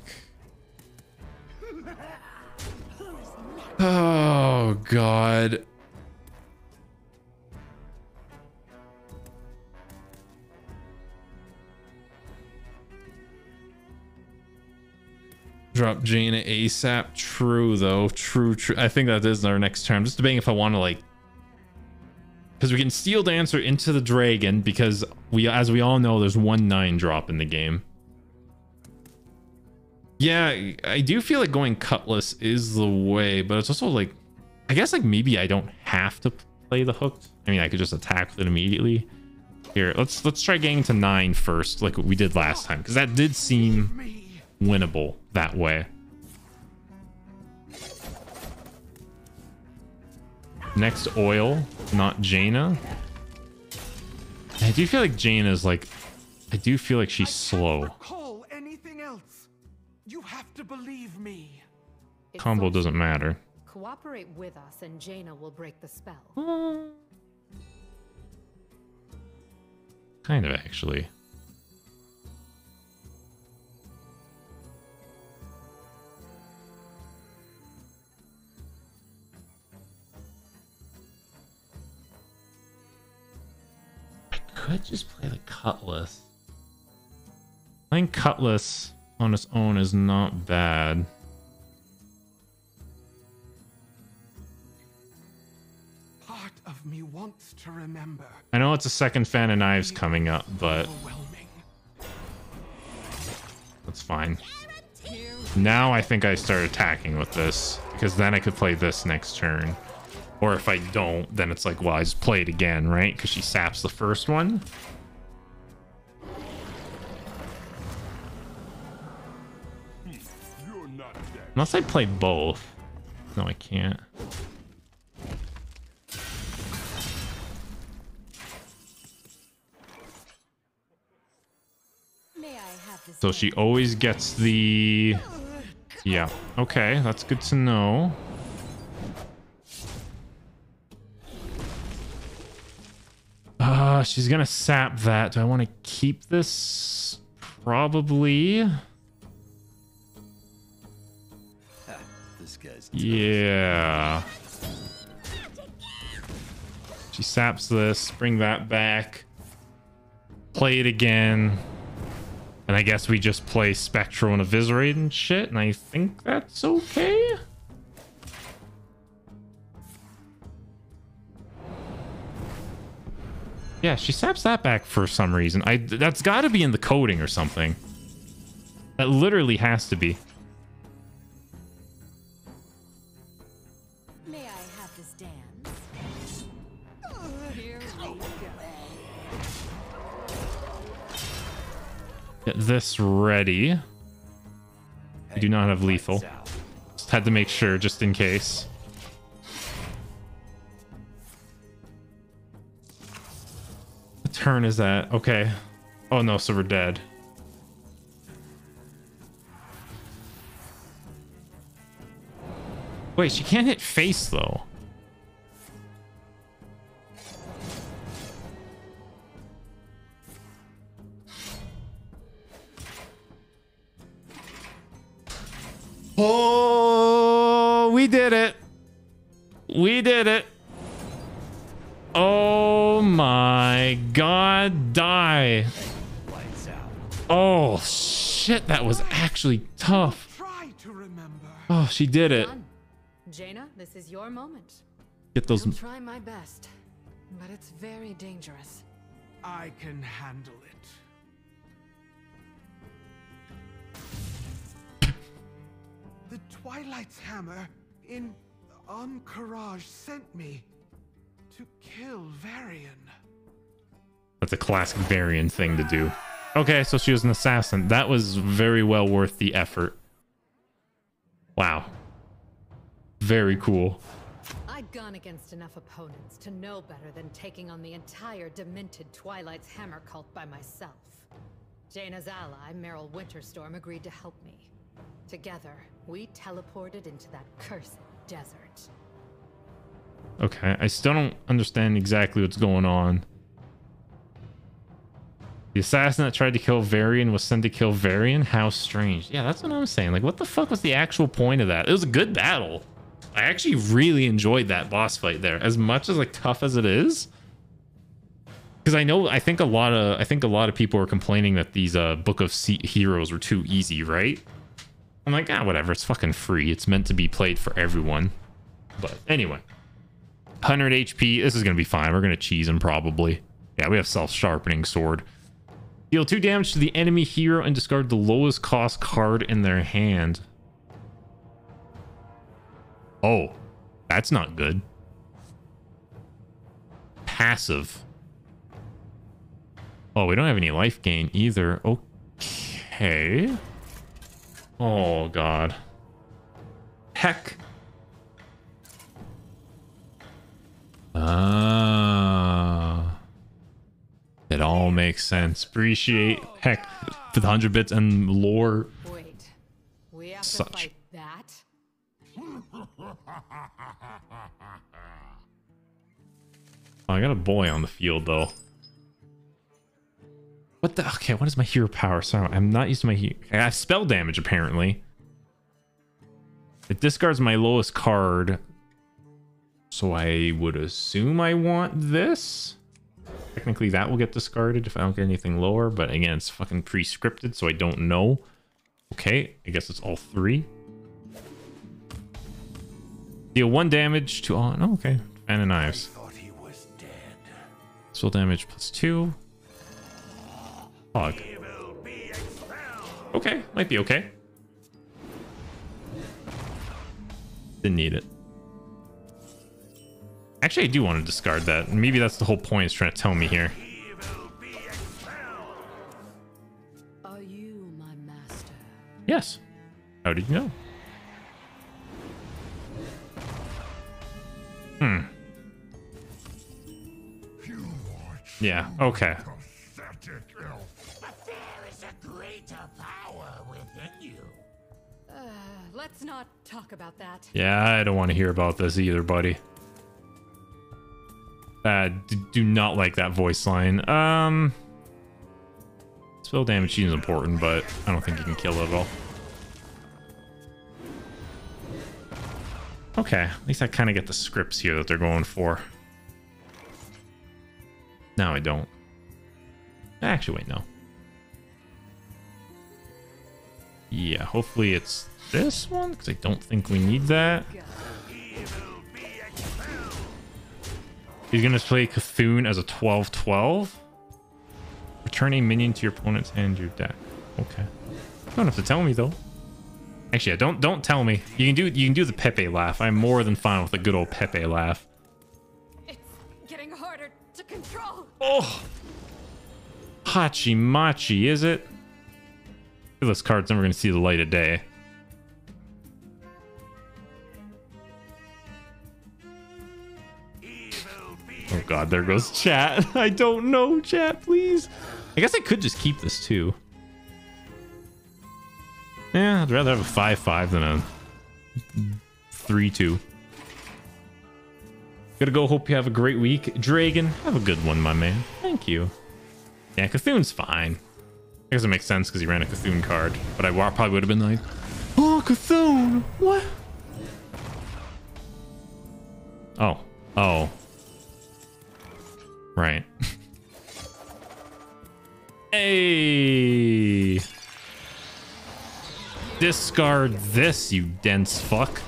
Oh, God. Drop Jaina ASAP. True, though. True, true. I think that is our next turn. I'm just debating if I want to, like... Because we can Steel Dancer into the Dragon, because we, as we all know, there's one 9 drop in the game. Yeah, I do feel like going Cutlass is the way, but it's also like... I guess, like, maybe I don't have to play the Hooked. I mean, I could just attack with it immediately. Here, let's let's try getting to 9 first, like we did last time, because that did seem. Winnable that way. Next oil, not Jaina. I do feel like Jaina's like I do feel like she's slow. Recall anything else. You have to believe me. It's Combo doesn't matter. Cooperate with us and Jaina will break the spell. Kind of actually. Could just play the Cutlass. Playing Cutlass on its own is not bad. Part of me wants to remember. I know it's a second fan of knives coming up, but that's fine. Now I think I start attacking with this because then I could play this next turn. Or if I don't, then it's like, well, I just play it again, right? Because she saps the first one. You're not dead. Unless I play both. No, I can't. May I have this? So she always gets the... Yeah. Okay, that's good to know. Uh, she's gonna sap that. Do I want to keep this? Probably. This guy's Yeah. She saps this, bring that back, play it again. And I guess we just play Spectral and Eviscerate and shit, and I think that's okay. Yeah, she saps that back for some reason. I that's got to be in the coding or something. That literally has to be. May I have this dance? Oh, here we go. Get this ready. I do not have lethal. Just had to make sure just in case. Turn is that? Okay. Oh no, so we're dead. Wait, she can't hit face though. Oh, we did it. We did it. Oh my god, die. Oh shit, that was actually tough. Try to remember. Oh, she did it. Done. Jaina, this is your moment. Get those I'll try my best, but it's very dangerous. I can handle it. the Twilight's hammer in Encourage sent me to kill Varian. That's a classic Varian thing to do. Okay, so she was an assassin. That was very well worth the effort. Wow. Very cool. I'd gone against enough opponents to know better than taking on the entire demented Twilight's hammer cult by myself. Jaina's ally, Meryl Winterstorm, agreed to help me. Together, we teleported into that cursed desert. Okay, I still don't understand exactly what's going on. The assassin that tried to kill Varian was sent to kill Varian? How strange. Yeah, that's what I'm saying. Like, what the fuck was the actual point of that? It was a good battle. I actually really enjoyed that boss fight there. As much as like tough as it is. Because I know, I think a lot of, I think a lot of people are complaining that these uh, Book of Se Heroes were too easy, right? I'm like, ah, whatever. It's fucking free. It's meant to be played for everyone. But anyway. 100 HP. This is going to be fine. We're going to cheese him probably. Yeah, we have self-sharpening sword. Deal 2 damage to the enemy hero and discard the lowest cost card in their hand. Oh, that's not good. Passive. Oh, we don't have any life gain either. Okay. Oh, God. Heck. Ah. It all makes sense. Appreciate heck for the hundred bits and lore. Wait, we have Such. to fight that? Oh, I got a boy on the field though. What the? Okay, what is my hero power? Sorry, I'm not used to my. he- I have spell damage apparently. It discards my lowest card. So I would assume I want this. Technically, that will get discarded if I don't get anything lower. But again, it's fucking pre-scripted, so I don't know. Okay, I guess it's all three. Deal one damage to all. Oh, okay. Fan of knives. Thought he was dead. Soul damage plus two. Fog. Okay, might be okay. Didn't need it. Actually, I do want to discard that. Maybe that's the whole point it's trying to tell me here. Are you my master? Yes. How did you know? Hmm. Yeah, okay. But there is a greater power within you. Uh, let's not talk about that. Yeah, I don't want to hear about this either, buddy. D- do not like that voice line. Um, spell damage is important, but I don't think you can kill it at all. Okay, at least I kind of get the scripts here that they're going for. No, I don't. Actually, wait, no. Yeah, hopefully it's this one, because I don't think we need that. He's gonna play Cthulhu as a 12-12. Return a minion to your opponent's hand, your deck. Okay. You don't have to tell me though. Actually, yeah, don't don't tell me. You can do you can do the Pepe laugh. I'm more than fine with a good old Pepe laugh. It's getting harder to control. Oh, Hachi Machi, is it? This card's never gonna see the light of day. Oh god, there goes chat. I don't know, chat, please. I guess I could just keep this too. Yeah, I'd rather have a 5-5 than a 3-2. Gotta go. Hope you have a great week. Dragon, have a good one, my man. Thank you. Yeah, Cthulhu's fine. I guess it makes sense because he ran a Cthulhu card. But I probably would have been like, Oh, Cthulhu! What? Oh. Oh. Right. hey. Discard this, you dense fuck.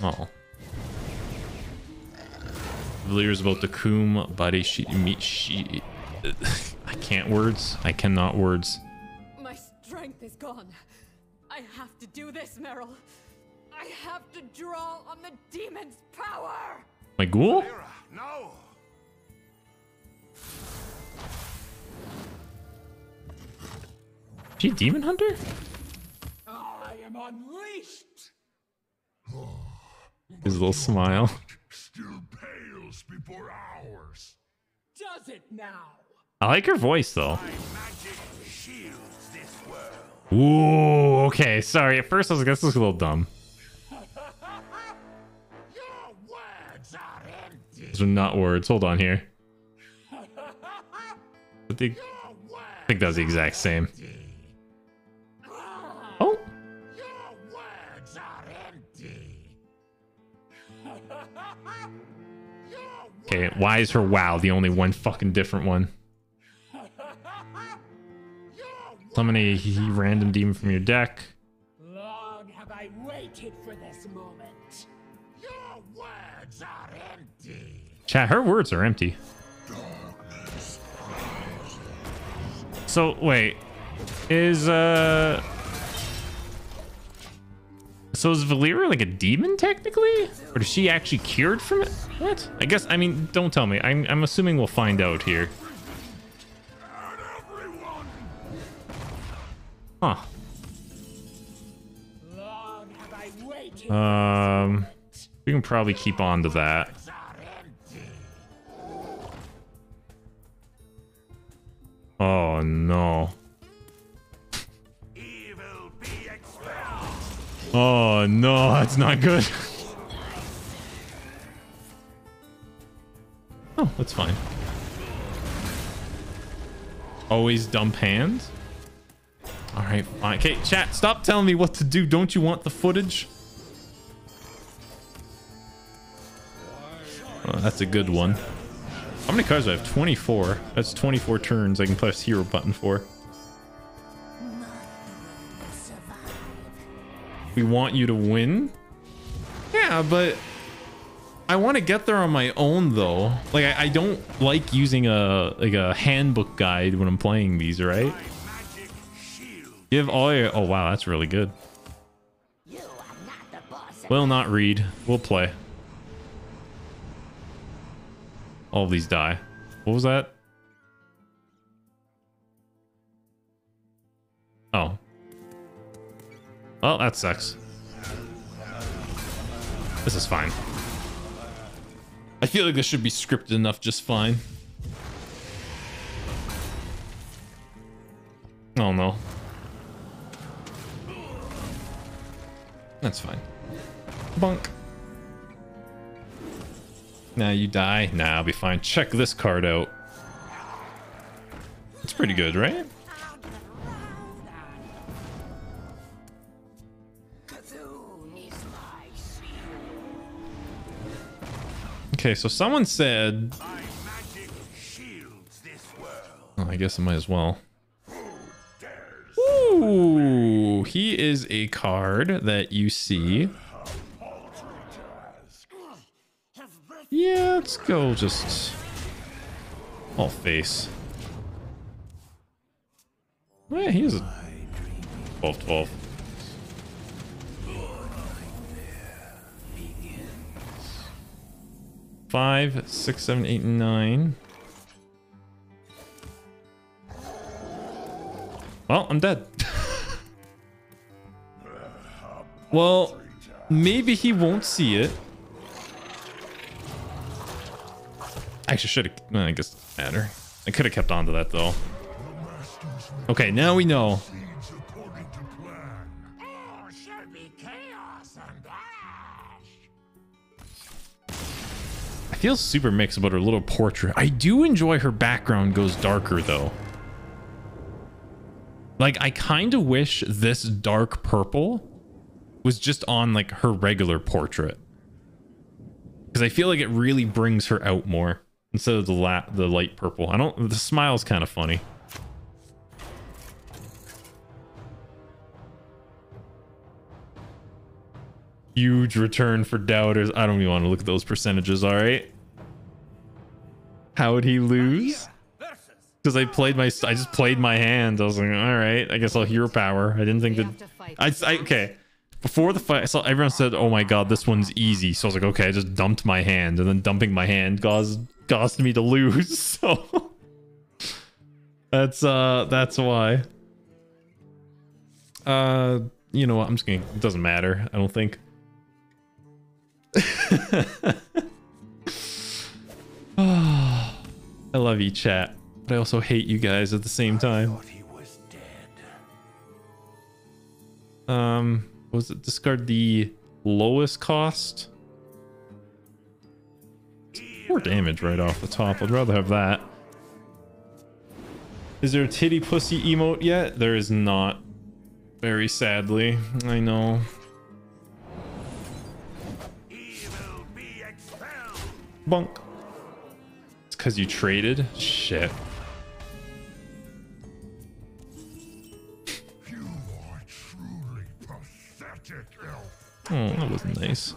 Oh. Valeera's about the coom, buddy. She meet she. I can't words. I cannot words. My strength is gone. I have to do this, Meryl. I have to draw on the demon's power. My ghoul? No! She a demon hunter? I am unleashed! His little smile. Still pales before ours. Does it now? I like her voice though. Magic shields this world. Ooh, okay. Sorry. At first I was like, this is a little dumb. Those are not words. Hold on here. I think, I think that was the exact same. Oh, Your words are empty. okay. Why is her wow the only one fucking different one? Summon a random demon from your deck. Long have I waited for this moment. Chat, her words are empty. So wait, is uh, so is Valeera like a demon technically, or is she actually cured from it? What? I guess I mean, don't tell me. I'm I'm assuming we'll find out here. Huh. Um, we can probably keep on to that. Oh no. Oh no, that's not good. oh, that's fine. Always dump hands. All right, fine. Okay, chat, stop telling me what to do. Don't you want the footage? Oh, that's a good one. How many cards do I have? 24. That's 24 turns I can press hero button for. We want you to win? Yeah, but I want to get there on my own though. Like I, I don't like using a like a handbook guide when I'm playing these, right? Give all your Oh wow, that's really good. Will not read. We'll play. All of these die. What was that? Oh. Well, that sucks. This is fine. I feel like this should be scripted enough just fine. Oh no. That's fine. Bunk. Now you die. Nah, I'll be fine. Check this card out. It's pretty good, right? Okay, so someone said. World. Oh, I guess I might as well. Ooh, he is a card that you see. Yeah, let's go just all face. Yeah, he is a 12 12. Five, six, seven, eight, nine. Well, I'm dead. well, maybe he won't see it. Actually, should have. I guess matter. I could have kept on to that though. Okay, now we know. I feel super mixed about her little portrait. I do enjoy her background goes darker though. Like I kind of wish this dark purple was just on like her regular portrait. Because I feel like it really brings her out more instead of the la- the light purple. I don't. The smile's kind of funny. Huge return for doubters. I don't even want to look at those percentages. All right. How would he lose? Because I played my. I just played my hand. I was like, all right. I guess I'll hero power. I didn't think that. I, I okay. Before the fight, I saw everyone said, "Oh my god, this one's easy." So I was like, "Okay." I just dumped my hand, and then dumping my hand caused caused me to lose. So that's uh that's why. Uh, you know what? I'm just gonna. It doesn't matter. I don't think. I love you, chat, but I also hate you guys at the same time. Um, was it discard the lowest cost? More damage right off the top. I'd rather have that. Is there a titty pussy emote yet? There is not. Very sadly. I know. Bunk. It's because you traded? Shit. Oh, that was nice.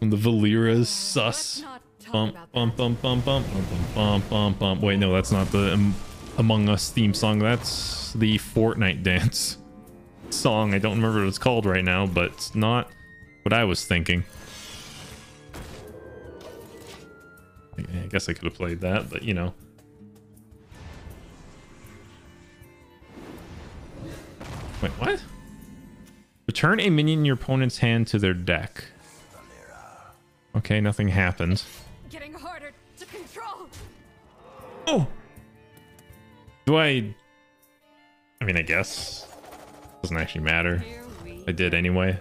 The Valeera's sus. Bump, bump, bump, bump, bump, bump, bump, bump, bump. Wait, no, that's not the um, Among Us theme song. That's the Fortnite dance song. I don't remember what it's called right now, but it's not what I was thinking. I guess I could have played that, but you know. Wait, what? Return a minion in your opponent's hand to their deck. Okay, nothing happened. Getting harder to control. Oh! Do I... I mean, I guess. Doesn't actually matter. I did anyway.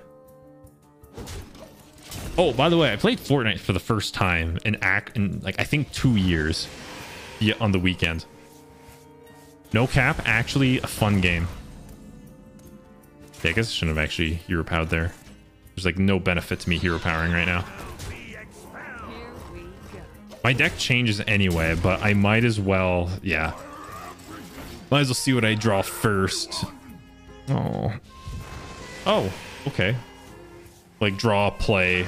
Oh, by the way, I played Fortnite for the first time in act in like I think two years. Yeah, on the weekend. No cap, actually a fun game. Yeah, I guess I shouldn't have actually hero powered there. There's like no benefit to me hero powering right now. My deck changes anyway, but I might as well, yeah. Might as well see what I draw first. Oh. Oh, okay. Like draw, play.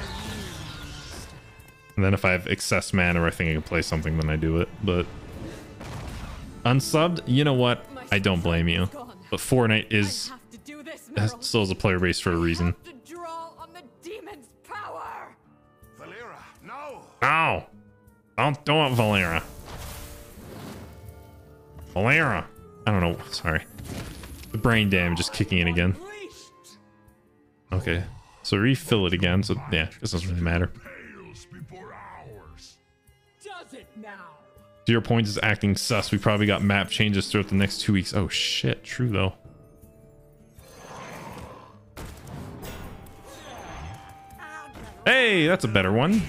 And then if I have excess mana or I think I can play something, then I do it. But unsubbed, you know what? I don't blame you. But Fortnite is still has a player base for a reason. Valeera, no! Ow! Don't do it, Valeera. Valeera. I don't know. Sorry. The brain damage is kicking in again. Okay. So refill it again. So yeah, this doesn't really matter. To your point is acting sus. We probably got map changes throughout the next two weeks. Oh shit, true though. Hey, that's a better one.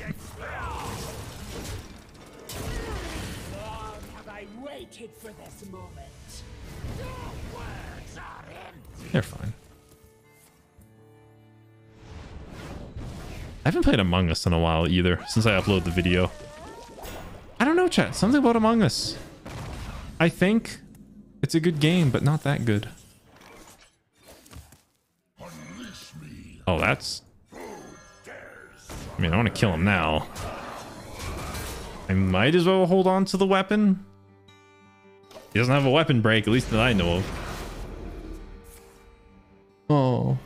They're fine. I haven't played Among Us in a while either, since I uploaded the video. I don't know, chat. Something about Among Us. I think it's a good game, but not that good. Oh, that's... I mean, I want to kill him now. I might as well hold on to the weapon. He doesn't have a weapon break, at least that I know of. Oh.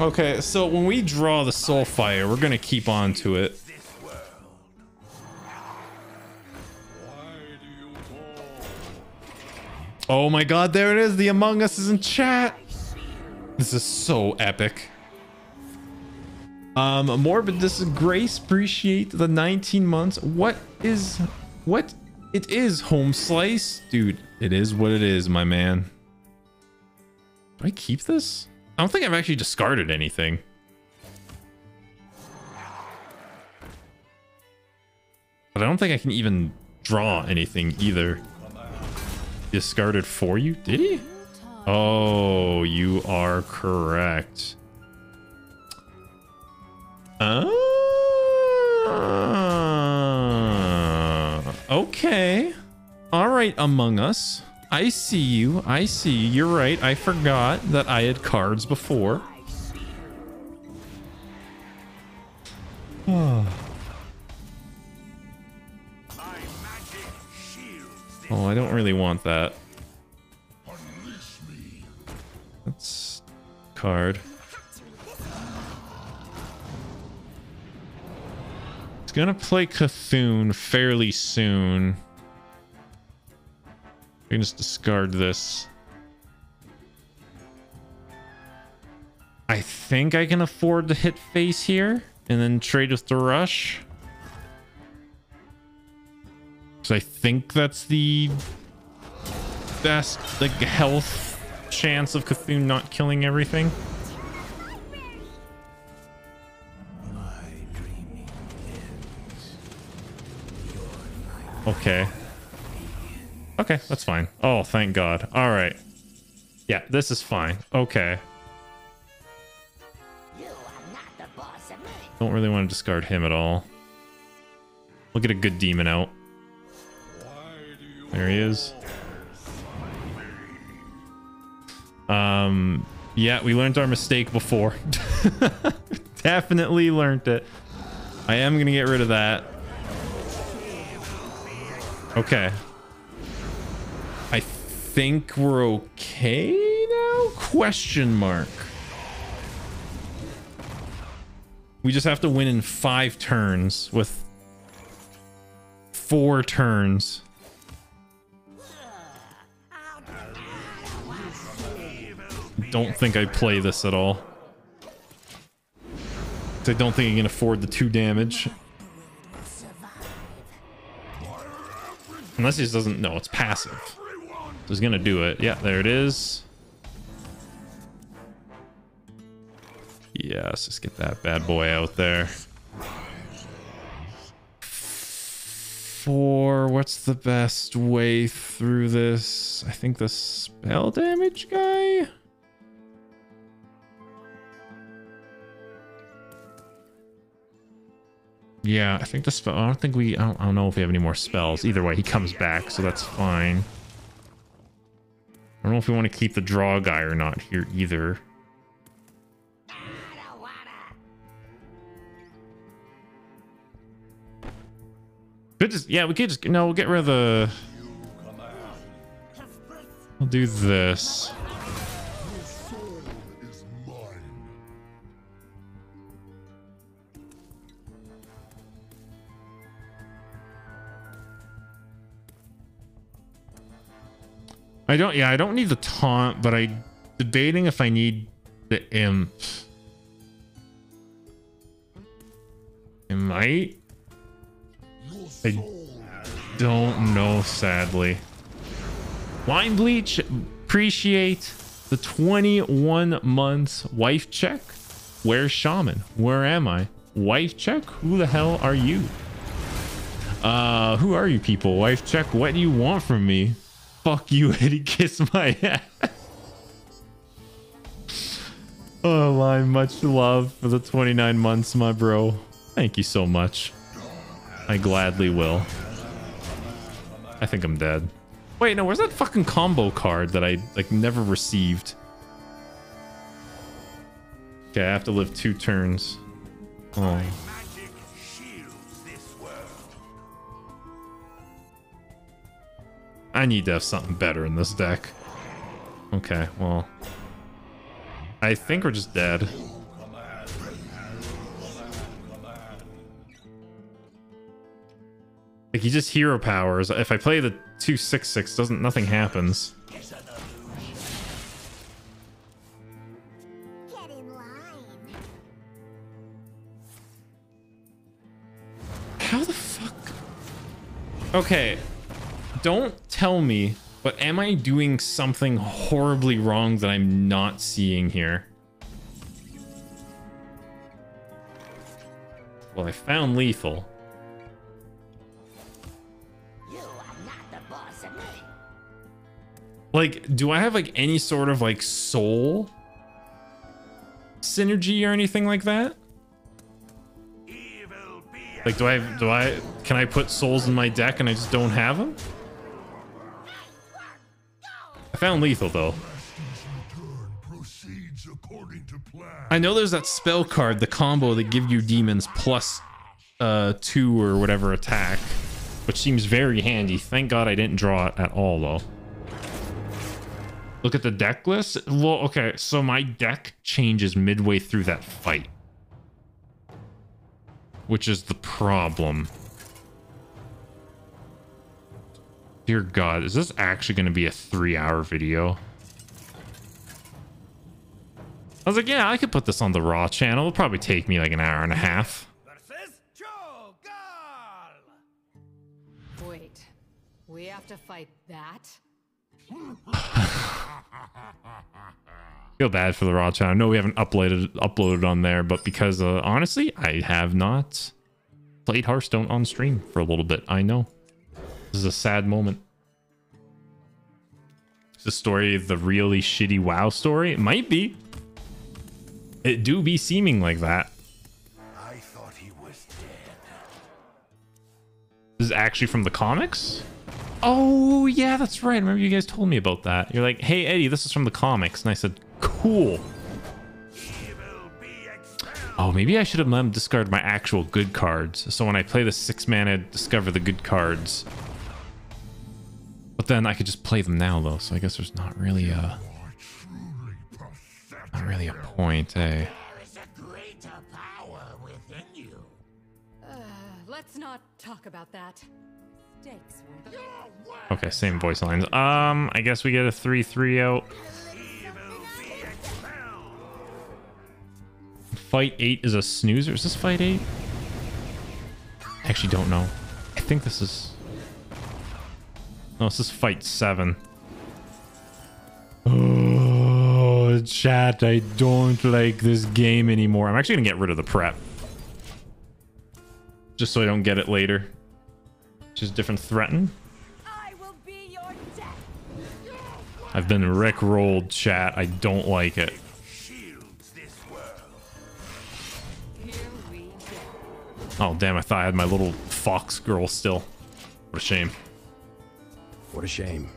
Okay, so when we draw the Soulfire, we're gonna keep on to it. Oh my god, there it is! The Among Us is in chat! This is so epic. Um, Morbid Disgrace, appreciate the 19 months. What is... What? It is Home Slice? Dude, it is what it is, my man. Do I keep this? I don't think I've actually discarded anything. But I don't think I can even draw anything either. discarded for you? Did he? Oh, you are correct. Uh, okay. All right, Among Us. I see you. I see you. You're right. I forgot that I had cards before. Oh, I don't really want that. That's card. Gonna play Cthulhu fairly soon. We can just discard this. I think I can afford to hit face here and then trade with the rush. So I think that's the best like health chance of Cthulhu not killing everything. Okay. Okay, that's fine. Oh, thank God. All right. Yeah, this is fine. Okay. Don't really want to discard him at all. We'll get a good demon out. There he is. Um, yeah, we learned our mistake before. Definitely learned it. I am going to get rid of that. Okay. I think we're okay now? Question mark. We just have to win in five turns with four turns. Don't think I play this at all. I don't think I can afford the two damage. Unless he just doesn't know it's passive. So he's gonna do it. Yeah, there it is. Yeah, let's just get that bad boy out there. Four, what's the best way through this? I think the spell damage guy? Yeah, I think the spell. I don't think we. I don't, I don't know if we have any more spells. Either way, he comes back, so that's fine. I don't know if we want to keep the draw guy or not here either. Could just yeah, we could just no, we'll get rid of the. We'll do this. I don't, yeah, I don't need the taunt, but I debating if I need the imp. I might. I don't know, sadly. Wine Bleach, appreciate the 21 months wife check. Where's Shaman? Where am I? Wife check? Who the hell are you? Uh, who are you people? Wife check, what do you want from me? Fuck you, Eddie. Kiss my ass. oh my, much love for the 29 months, my bro. Thank you so much. I gladly will. I think I'm dead. Wait, no, where's that fucking combo card that I like never received? Okay, I have to live two turns. Oh. I need to have something better in this deck. Okay, well. I think we're just dead. Like he just hero powers. If I play the 266, doesn't nothing happens. How the fuck? Okay, don't tell me, but am I doing something horribly wrong that I'm not seeing here? Well, I found lethal. Like, do I have like any sort of like soul synergy or anything like that? Like, do I do I can I put souls in my deck and I just don't have them? Found lethal though. I know there's that spell card, the combo that give you demons plus uh two or whatever attack, which seems very handy. Thank God I didn't draw it at all though. Look at the deck list. Well, okay, so my deck changes midway through that fight. Which is the problem. Dear God, is this actually going to be a three hour video? I was like, yeah, I could put this on the Raw channel. It'll probably take me like an hour and a half. Wait, we have to fight that? Feel bad for the Raw channel. I know we haven't uploaded uploaded on there, but because uh, honestly, I have not played Hearthstone on stream for a little bit. I know. This is a sad moment. It's the story the really shitty WoW story. It might be. It do be seeming like that. I thought he was dead. This is actually from the comics? Oh, yeah, that's right. I remember you guys told me about that. You're like, hey, Eddie, this is from the comics. And I said, cool. Oh, maybe I should have let him discard my actual good cards. So when I play the six mana, discover the good cards. But then I could just play them now, though. So I guess there's not really a... Not really a point, eh? Uh, let's not talk about that. Stakes. Okay, same voice lines. Um, I guess we get a 3-3 out. Fight 8 is a snoozer. Is this fight 8? I actually don't know. I think this is... No, this is fight 7. Oh, chat, I don't like this game anymore. I'm actually going to get rid of the prep. Just so I don't get it later. Just different threaten. I will be your death. I've been Rick rolled, chat. I don't like it. Oh, damn. I thought I had my little fox girl still. What a shame. What a shame.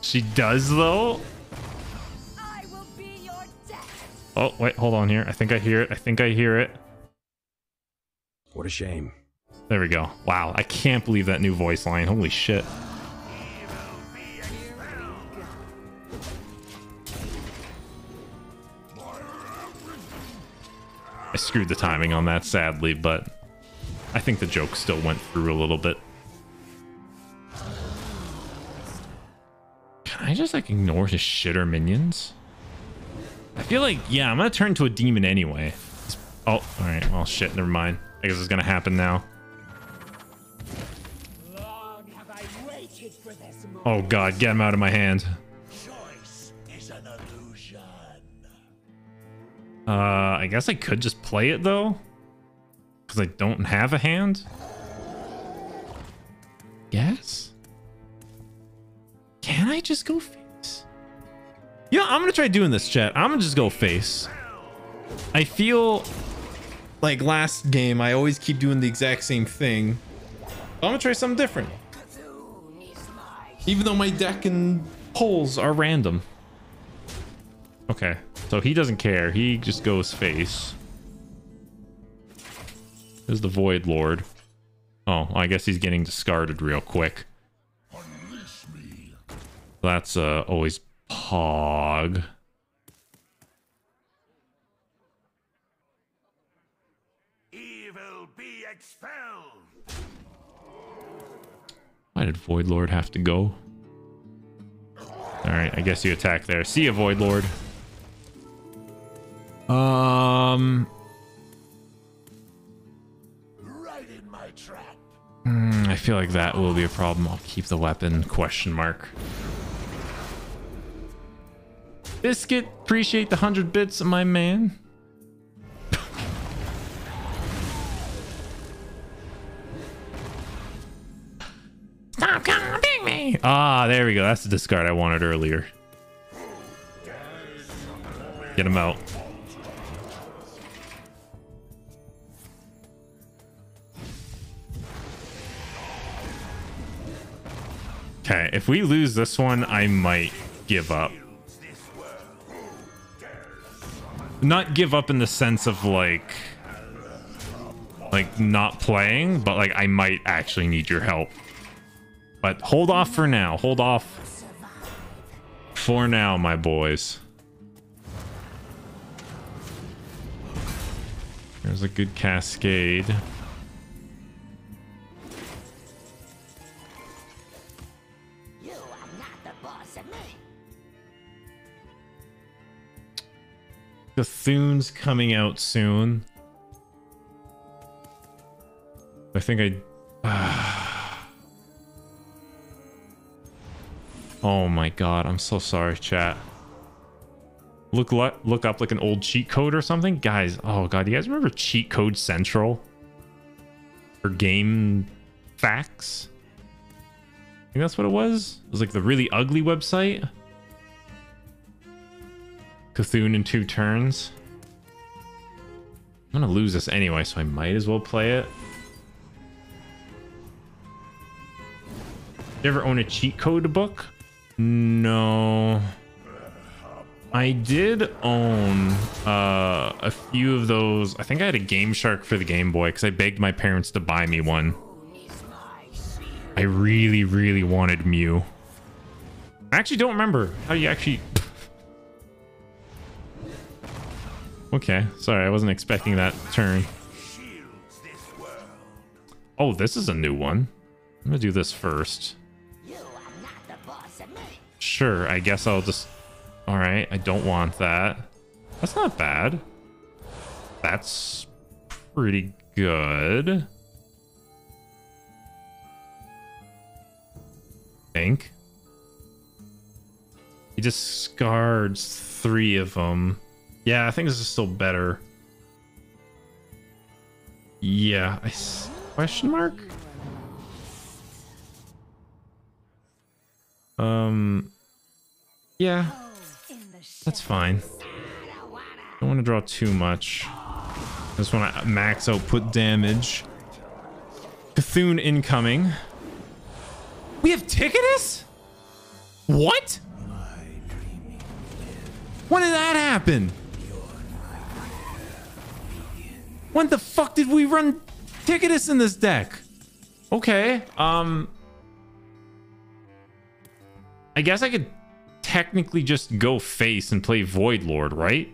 She does, though? I will be your death. Oh, wait. Hold on here. I think I hear it. I think I hear it. What a shame. There we go. Wow. I can't believe that new voice line. Holy shit. I screwed the timing on that, sadly, but I think the joke still went through a little bit. Can I just like ignore his shitter minions? I feel like, yeah, I'm gonna turn to a demon anyway. Oh, all right. Well, shit. Never mind. I guess it's gonna happen now. Oh god, get him out of my hand. Uh, I guess I could just play it though, because I don't have a hand. Yes. Can I just go face? Yeah, I'm gonna try doing this, chat. I'm gonna just go face. I feel like last game, I always keep doing the exact same thing. I'm gonna try something different. Even though my deck and pulls are random. Okay, so he doesn't care. He just goes face. There's the Void Lord. Oh, I guess he's getting discarded real quick. That's uh, always Pog. Evil be expelled. Why did Void Lord have to go? Alright, I guess you attack there. See ya, Void Lord. Um... hmm, I feel like that will be a problem. I'll keep the weapon, question mark. Biscuit, appreciate the 100 bits, of my man. Stop coming me? Ah, there we go. That's the discard I wanted earlier. Get him out. Okay, if we lose this one, I might give up. Not give up in the sense of like like not playing, but like I might actually need your help. But hold off for now. Hold off for now, my boys. There's a good cascade. Cthulhu's coming out soon. I think I... oh my god, I'm so sorry, chat. Look, look look up like an old cheat code or something? Guys, oh god, you guys remember Cheat Code Central? For game facts? I think that's what it was? It was like the really ugly website? Cthulhu in two turns. I'm gonna lose this anyway, so I might as well play it. Did you ever own a cheat code book? No. I did own uh, a few of those. I think I had a Game Shark for the Game Boy because I begged my parents to buy me one. I really, really wanted Mew. I actually don't remember how you actually... okay, sorry, I wasn't expecting that turn. Oh, this is a new one. I'm gonna do this first. Sure, I guess I'll just... Alright, I don't want that. That's not bad. That's pretty good. think. He discards three of them. Yeah, I think this is still better. Yeah, I s question mark? Um, yeah, that's fine. I Don't want to draw too much. I just want to max output damage. Cthulhu incoming. We have Tickatus? What? When did that happen? When the fuck did we run Tickatus in this deck? Okay, um... I guess I could technically just go face and play Void Lord, right?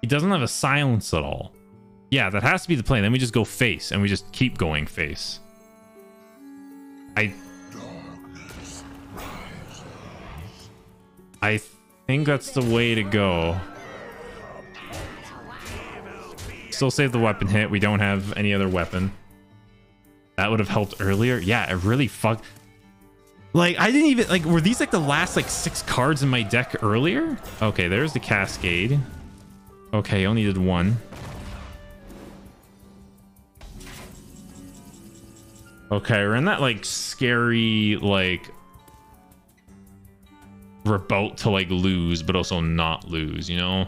He doesn't have a silence at all. Yeah, that has to be the plan. Then we just go face and we just keep going face. I I think that's the way to go. Still save the weapon hit. We don't have any other weapon. That would have helped earlier. Yeah, it really fucked. Like, I didn't even, like, were these like the last like six cards in my deck earlier? Okay, there's the Cascade. Okay, only did one. Okay, we're in that like scary, like, about to like lose, but also not lose, you know?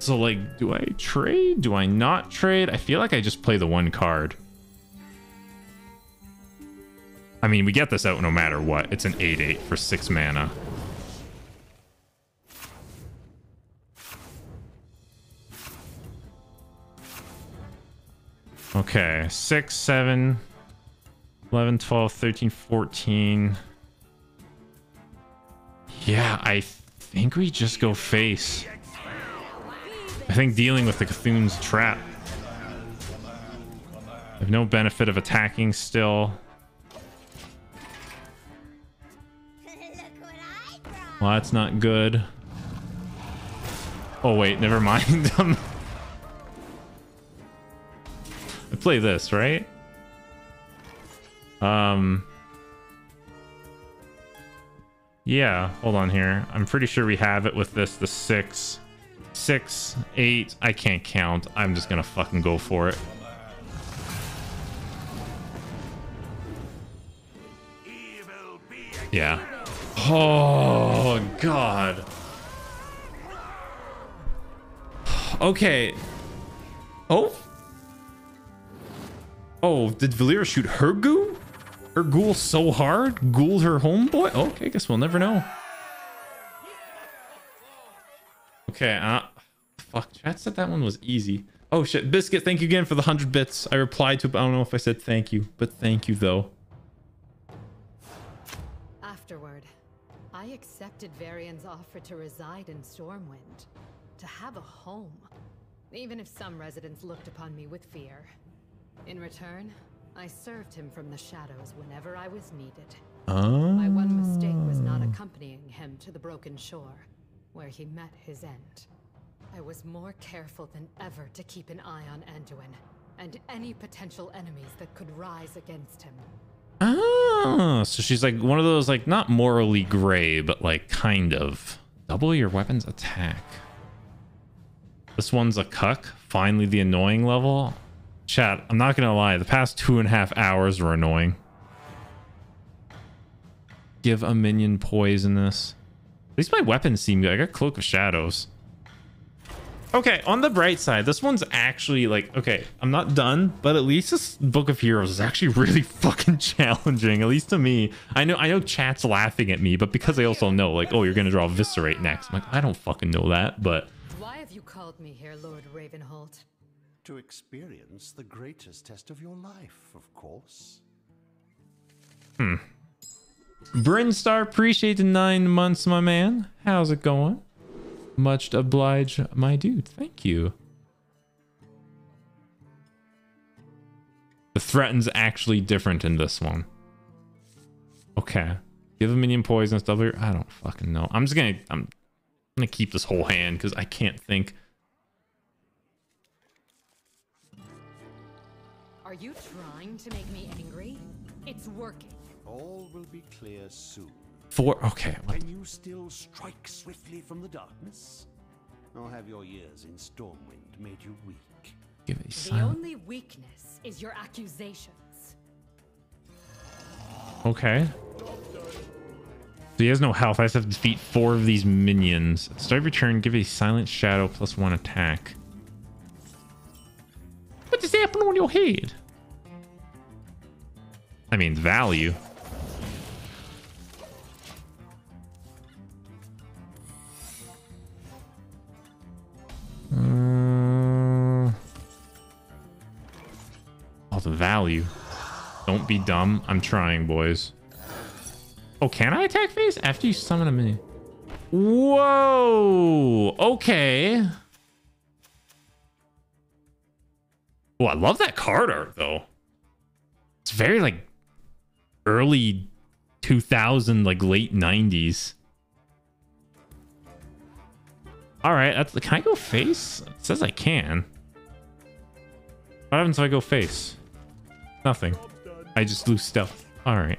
So like, do I trade? Do I not trade? I feel like I just play the one card. I mean, we get this out no matter what. It's an 8-8 for 6 mana. Okay, 6, 7, 11, 12, 13, 14. Yeah, I think we just go face. I think dealing with the Cthulhu's trap. I have no benefit of attacking still. Well, that's not good. Oh, wait, never mind. I play this, right? Um... Yeah, hold on here. I'm pretty sure we have it with this, the six six, eight. I can't count. I'm just gonna fucking go for it. Yeah. Oh, God. Okay. Oh? Oh, did Valeera shoot her goo? Her ghoul so hard? Ghouled her homeboy? Okay, I guess we'll never know. Okay, uh, Fuck, chat said that one was easy. Oh shit, Biscuit, thank you again for the 100 bits. I replied to it, but I don't know if I said thank you. But thank you, though. Afterward, I accepted Varian's offer to reside in Stormwind. To have a home. Even if some residents looked upon me with fear. In return, I served him from the shadows whenever I was needed. Oh. My one mistake was not ah. accompanying him to the Broken Shore, where he met his end. I was more careful than ever to keep an eye on Anduin, and any potential enemies that could rise against him. Oh, so she's like one of those, like, not morally gray, but like kind of. Double your weapon's attack. This one's a cuck. Finally, the annoying level. Chat, I'm not gonna lie, the past two and a half hours were annoying. Give a minion poisonous. At least my weapons seem good. I got Cloak of Shadows. Okay, on the bright side, this one's actually like, okay, I'm not done, but at least this Book of Heroes is actually really fucking challenging, at least to me. I know I know chat's laughing at me, but because I also know, like, oh, you're gonna draw Viscerate next. I'm like, I don't fucking know that, but Why have you called me here, Lord Ravenholt? To experience the greatest test of your life, of course. Hmm. Brinstar, appreciate the nine months, my man. How's it going? Much oblige, my dude. Thank you. The threaten's actually different in this one. Okay. Give a minion poison, double I don't fucking know. I'm just gonna I'm gonna keep this whole hand because I can't think. Are you trying to make me angry? It's working. All will be clear soon. Four okay. Can you still strike swiftly from the darkness? Or have your years in Stormwind made you weak? Give a The only weakness is your accusations. Okay. So he has no health. I just have to defeat four of these minions. At the start of your turn, give a silent shadow plus one attack. What does happen on your head? I mean, value. Value. Don't be dumb. I'm trying, boys. Oh, can I attack phase after you summon a minion? Whoa. Okay. Oh, I love that card art, though. It's very, like, early 2000, like, late 90s. All right. That's, can I go face? It says I can. What happens if I go face? Nothing. I just lose stealth. All right.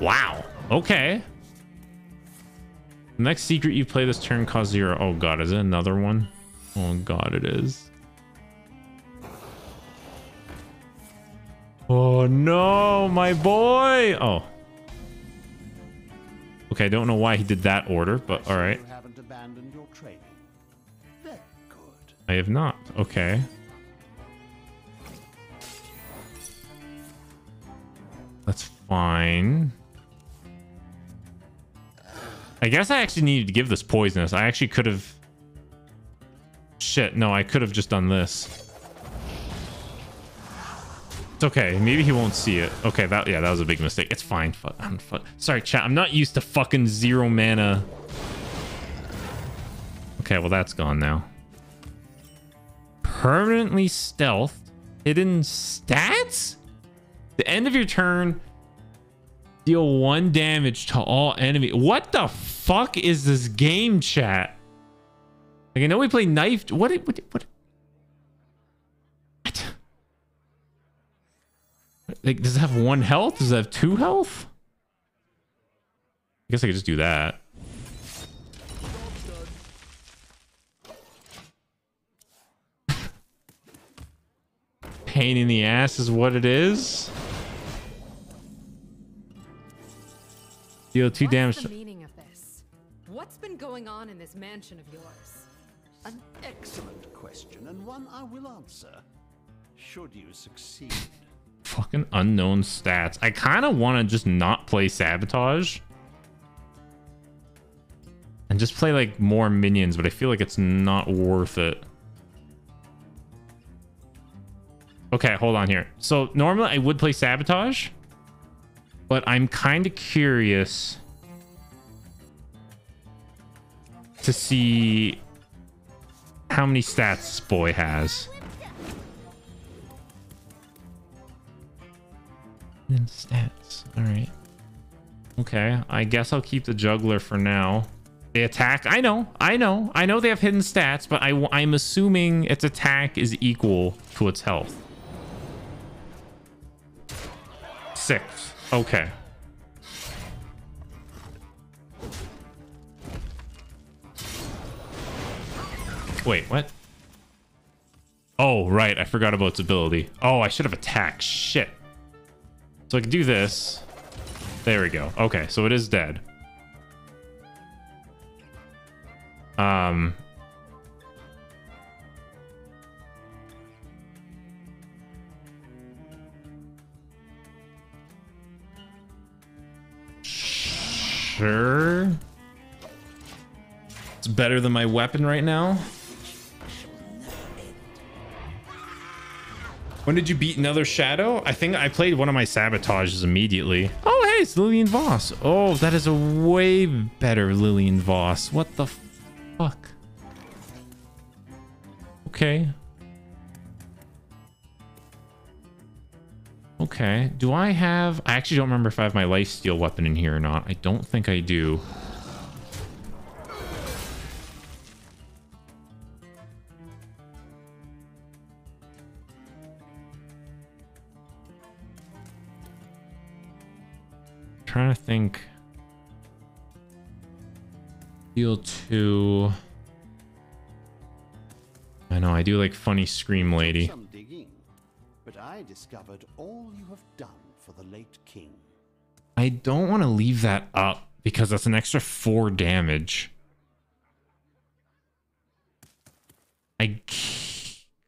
Wow. Okay. The next secret you play this turn costs zero. Oh god, is it another one? Oh god, it is. Oh no, my boy. Oh. Okay, I don't know why he did that order, but all right. You haven't abandoned your training. Very good. I have not. Okay. That's fine. I guess I actually needed to give this poisonous. I actually could have... Shit, no, I could have just done this. It's okay. Maybe he won't see it. Okay, that yeah, that was a big mistake. It's fine. Fuck, I'm fuck. Sorry, chat. I'm not used to fucking zero mana. Okay, well that's gone now. Permanently stealth. Hidden stats? The end of your turn. Deal one damage to all enemy. What the fuck is this game chat? Like I know we play knife. What? What? What? What? Like, does it have one health? Does it have two health? I guess I could just do that. Pain in the ass is what it is. Deal two What's damage. the meaning of this? What's been going on in this mansion of yours? An excellent question, and one I will answer. Should you succeed. Fucking unknown stats. I kind of want to just not play sabotage. And just play like more minions, but I feel like it's not worth it. Okay, hold on here. So normally I would play sabotage, but I'm kind of curious to see how many stats this boy has. And stats. All right. Okay, I guess I'll keep the juggler for now. They attack. I know. I know. I know they have hidden stats, but I, I'm assuming its attack is equal to its health. Six. Okay. Wait, what? Oh, right. I forgot about its ability. Oh, I should have attacked. Shit. So I can do this. There we go. Okay, so it is dead. Um. Sure. It's better than my weapon right now. When did you beat another shadow? I think I played one of my sabotages immediately. Oh, hey, it's Lillian Voss. Oh, that is a way better Lillian Voss. What the fuck? Okay. Okay. Do I have... I actually don't remember if I have my lifesteal weapon in here or not. I don't think I do. trying to think. Deal two. I know, I do like funny scream lady. Some digging, but I discovered all you have done for the late king. I don't want to leave that up because that's an extra four damage. I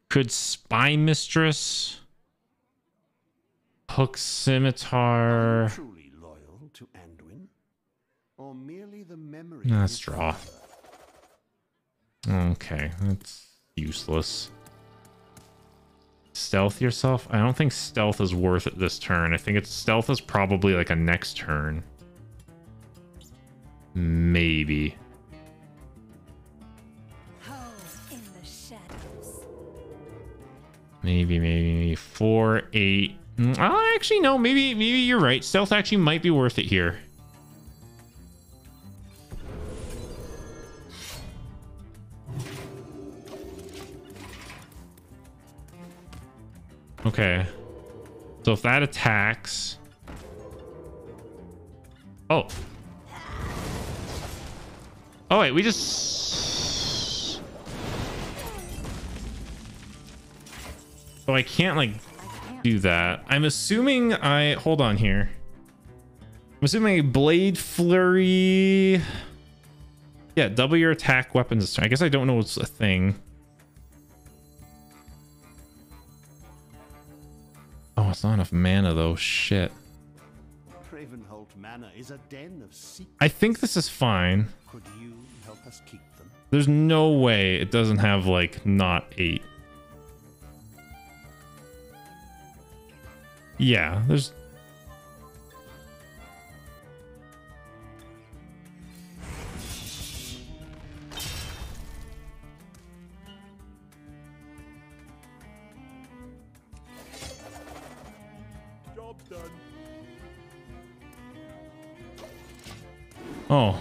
could spy mistress, hook scimitar. Truly loyal to Anduin, or merely the memory. Let's draw. Okay, that's useless. Stealth yourself? I don't think stealth is worth it this turn. I think it's stealth is probably like a next turn. Maybe. Maybe, maybe, maybe. Four, eight. Oh, actually, no. Maybe, maybe you're right. Stealth actually might be worth it here. If that attacks... Oh. Oh, wait. We just... So I can't, like, do that. I'm assuming I... Hold on here. I'm assuming a Blade Flurry... Yeah, double your attack weapons. I guess I don't know what's a thing. It's not enough mana, though. Shit. Ravenholt Manor is a den of secrets. I think this is fine. Could you help us keep them? There's no way it doesn't have, like, not eight. Yeah, there's... Oh.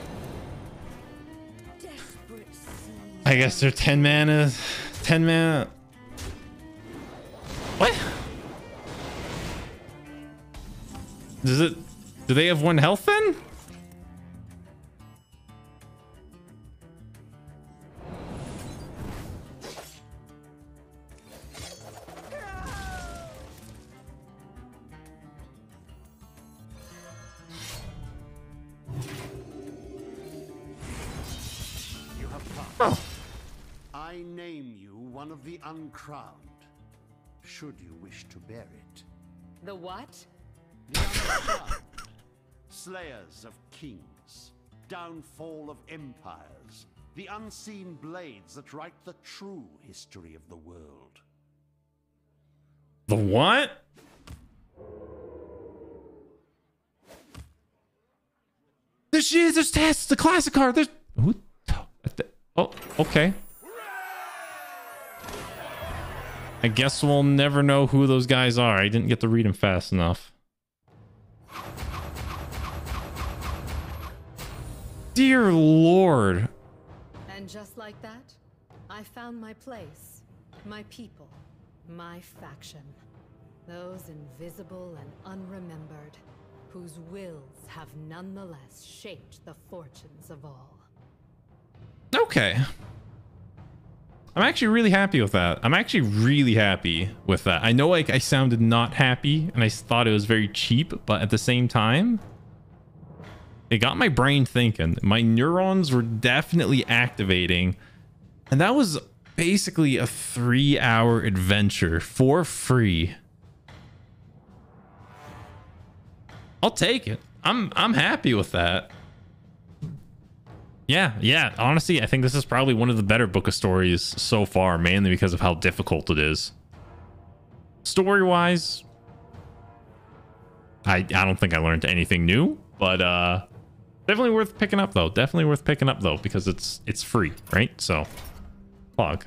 I guess they're 10 mana. 10 mana. What? Does it... Do they have one health then? The should you wish to bear it. The what? The uncrowned, slayers of kings, downfall of empires, the unseen blades that write the true history of the world. The what? There she is. There's Tess, the classic card. There's who? Oh, okay. I guess we'll never know who those guys are. I didn't get to read them fast enough. Dear Lord. And just like that, I found my place, my people, my faction. Those invisible and unremembered, whose wills have nonetheless shaped the fortunes of all. Okay. I'm actually really happy with that. I'm actually really happy with that. I know like I sounded not happy and I thought it was very cheap, but at the same time, it got my brain thinking. My neurons were definitely activating. And that was basically a three hour adventure for free. I'll take it. I'm I'm happy with that. Yeah, yeah. Honestly, I think this is probably one of the better book of stories so far, mainly because of how difficult it is. Story-wise, I I don't think I learned anything new, but uh definitely worth picking up though. Definitely worth picking up though because it's it's free, right? So, plug.